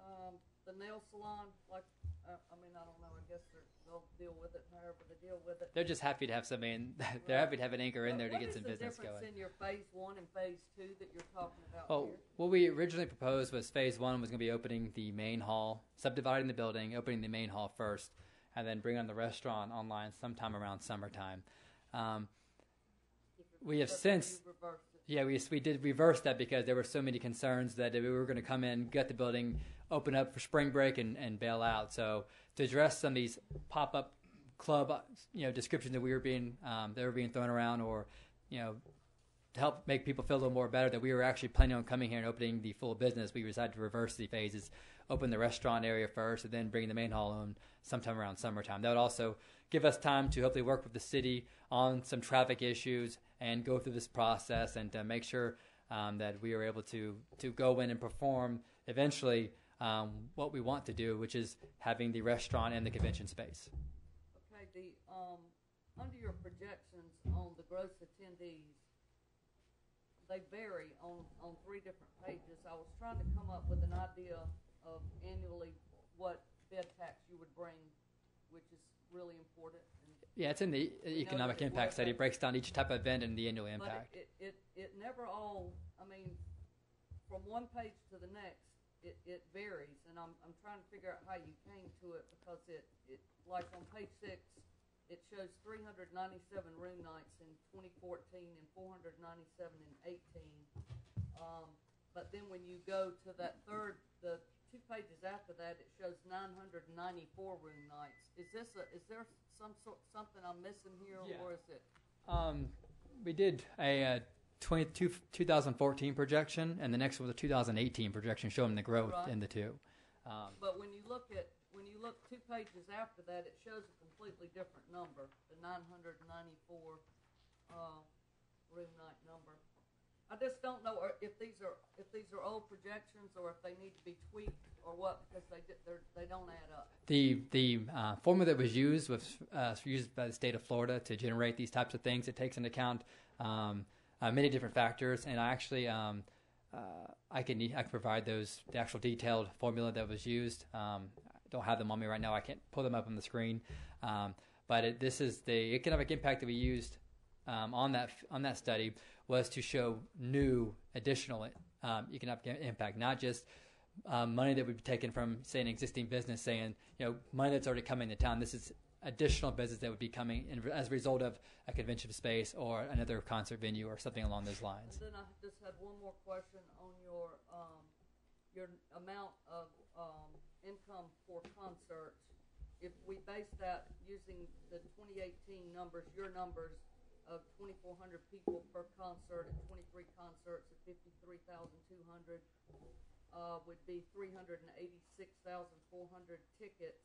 Um, the nail salon, like, I mean, I don't know, I guess they're, they'll deal with it however they deal with it. They're just happy to have somebody. In, they're happy to have an anchor in What- there to what get is some the business difference going. in your phase one and phase two that you're talking about Well, here? what we originally proposed was phase one was going to be opening the main hall, subdividing the building, opening the main hall first, and then bring on the restaurant online sometime around summertime. Um, we have since, you reversed it. yeah, we we did reverse that because there were so many concerns that we were going to come in, get the building, open up for spring break, and, and bail out. So to address some of these pop up club, uh, you know, descriptions that we were being um, that were being thrown around, or you know, to help make people feel a little more better that we were actually planning on coming here and opening the full business, we decided to reverse the phases, open the restaurant area first, and then bring the main hall on sometime around summertime. That would also give us time to hopefully work with the city on some traffic issues and go through this process and to make sure um, that we are able to to go in and perform eventually um, what we want to do, which is having the restaurant and the convention space. Okay, the, um, under your projections on the gross attendees, they vary on, on three different pages. I was trying to come up with an idea of annually what bed tax you would bring, which is really important. And Yeah, it's in the economic impact study. It breaks down each type of event and the annual impact. But it, it, it, it never all, I mean, from one page to the next, it, it varies, and I'm, I'm trying to figure out how you came to it, because it, it, like on page six, it shows three hundred ninety-seven room nights in twenty fourteen and four hundred ninety-seven in eighteen. Um, but then when you go to that third, the two pages after that, it shows nine hundred ninety-four room nights. Is this a, is there some sort, something I'm missing here, Yeah. or is it? Um, we did a uh, 22, 2014 projection, and the next was a 2018 projection showing the growth Right. in the two. Um, But when you look at, when you look two pages after that, it shows a completely different number, the nine hundred ninety-four, uh, room night number. I just don't know if these are, if these are old projections or if they need to be tweaked or what, because they, they don't add up. the the uh, formula that was used was uh, used by the state of Florida to generate these types of things. It takes into account um, uh, many different factors, and I actually um, uh, I can I can provide those the actual detailed formula that was used. Um, I don't have them on me right now. I can't pull them up on the screen, um, but it, this is the economic impact that we used um, on that on that study was to show new additional um, economic impact, not just um, money that would be taken from say an existing business, saying you know money that's already coming to town. This is additional business that would be coming in, as a result of a convention space or another concert venue or something along those lines. And then I just had one more question on your, um, your amount of, um, income for concerts. If we base that using the twenty eighteen numbers, your numbers of twenty-four hundred people per concert at twenty-three concerts at fifty-three thousand two hundred, uh, would be three hundred and eighty-six thousand four hundred tickets.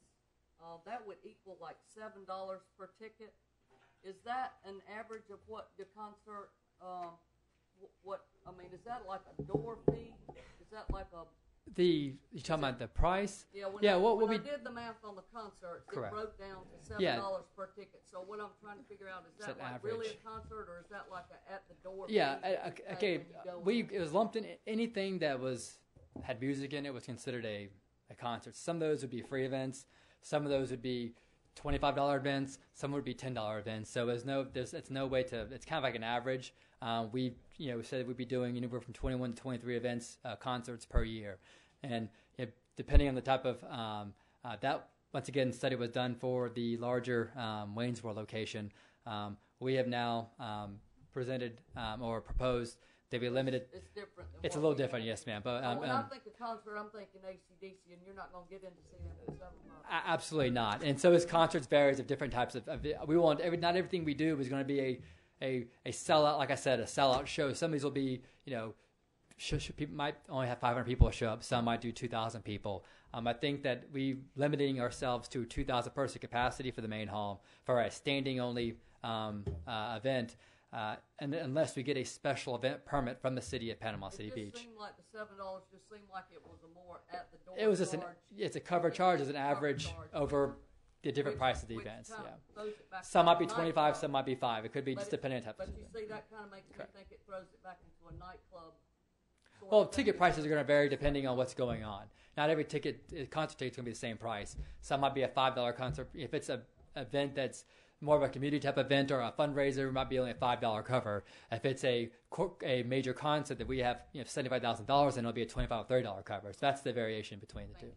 Uh, that would equal like seven dollars per ticket. Is that an average of what the concert, um, what, I mean, is that like a door fee? Is that like a, The you talking about the price? yeah, when Yeah, I, what- what when I we- did the math on the concerts, it broke down to seven dollars per ticket. So what I'm trying to figure out, is that like really a concert or is that like a at the door Yeah, fee? I- that I- you pay okay. when you go We it was lumped in anything that was had music in it was considered a, a concert. Some of those would be free events. Some of those would be twenty five dollar events. Some would be ten dollar events. So there's no there's it's no way to it's kind of like an average. Uh, we you know we said we'd be doing anywhere from twenty one to twenty three events uh, concerts per year, and depending on the type of um, uh, that once again study was done for the larger um, Waynesboro location. Um, we have now um, presented um, or proposed that be limited. It's different. Than It's a little different, yes, ma'am. But Oh, um, when um, think of concert, I'm thinking ACDC, and you're not going to get into seeing it at seven bucks. a- absolutely not. And so as concerts varies of different types of, of we want every not everything we do is going to be a a a sellout. Like I said, a sellout show. Some of these will be you know. Sh- sh- people might only have 500 people show up. Some might do 2,000 people. Um, I think that we limiting ourselves to 2,000 person capacity for the main hall for a standing only um, uh, event, uh, and unless we get a special event permit from the city of Panama City it Beach. seemed like the seven dollars just seemed like it was a more at the door. It was just an charge. it's a cover charge as an average charge. over the different Which- prices of the events. Yeah. throws it back Some might be 25, some might be 5. It could be But just depending on type But of you event. see, that kind of makes Correct. me think it throws it back into a nightclub. Well, ticket prices are going to vary depending on what's going on. Not every ticket uh, concert ticket is going to be the same price. Some might be a five dollar concert. If it's a event that's more of a community type event or a fundraiser, it might be only a five dollar cover. If it's a a major concert that we have you know seventy five thousand dollars, then it'll be a twenty five or thirty dollar cover. So that's the variation between the two.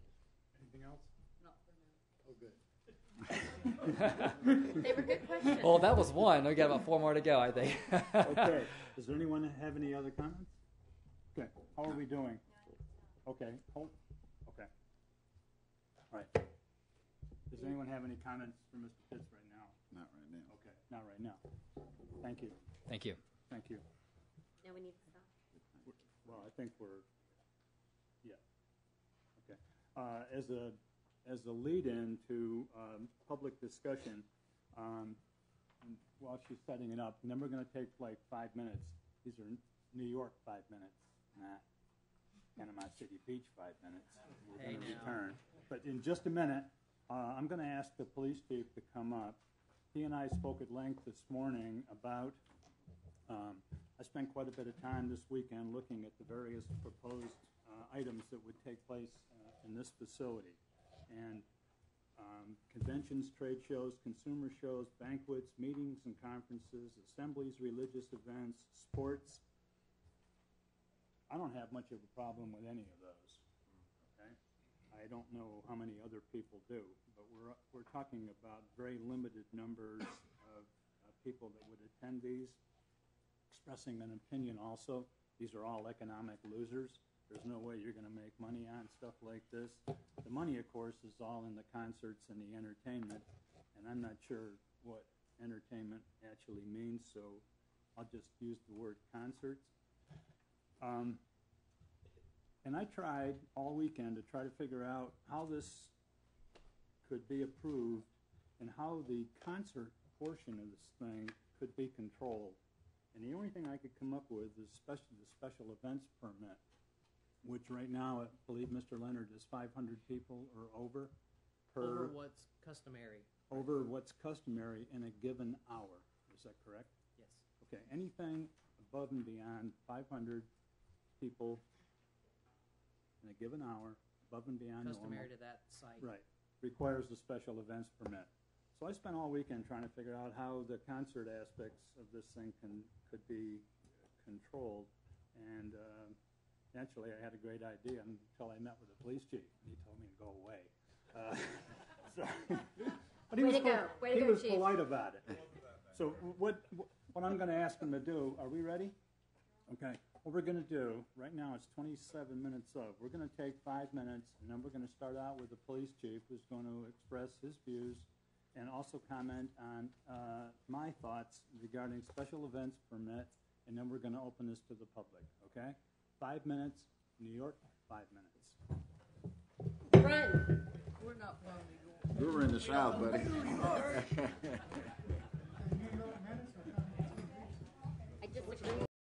Anything else? Not for now. Oh, good. They were good questions. Well, that was one. We got about four more to go, I think. Okay, does anyone have any other comments? Okay, how are we doing? Okay, hold, okay. All right. Does anyone have any comments for Mr. Pitts right now? Not right now. Okay, not right now. Thank you, Thank you. thank you. Now we need to stop. Well, I think we're, yeah, okay. Uh, as a, as a lead-in to, um, public discussion, um, and while she's setting it up, and then we're gonna take like five minutes. These are New York five minutes, not Panama City Beach five minutes. We're Hey, gonna now. return. But in just a minute, uh, I'm gonna ask the police chief to come up. He and I spoke at length this morning about um, I spent quite a bit of time this weekend looking at the various proposed uh, items that would take place uh, in this facility. and um, conventions, trade shows, consumer shows, banquets, meetings and conferences, assemblies, religious events, sports. I don't have much of a problem with any of those. I don't know how many other people do, but we're we're talking about very limited numbers of people that would attend these. Expressing an opinion also. These are all economic losers. There's no way you're going to make money on stuff like this. The money, of course, is all in the concerts and the entertainment, and I'm not sure what entertainment actually means, so I'll just use the word concerts. Um, And I tried all weekend to try to figure out how this could be approved and how the concert portion of this thing could be controlled. And the only thing I could come up with is special, the special events permit, which right now, I believe Mr. Leonard is 500 people or over per Over what's customary. over what's customary in a given hour. Is that correct? Yes. Okay, anything above and beyond 500 people in a given hour, above and beyond Customary normal, to that site. right, requires the special events permit. So I spent all weekend trying to figure out how the concert aspects of this thing can could be controlled, and uh, naturally I had a great idea until I met with the police chief. and He told me to go away. Uh, so, but he Way was to go. pol- Way to he go, was Chief. polite about it. So what what I'm going to ask him to do? Are we ready? Okay. What we're going to do right now? It's 27 minutes of. We're going to take five minutes, and then we're going to start out with the police chief, who's going to express his views and also comment on uh, my thoughts regarding special events permit, and then we're going to open this to the public. Okay? Five minutes. New York. Five minutes. Run. We're not from New York. We were in the South, buddy.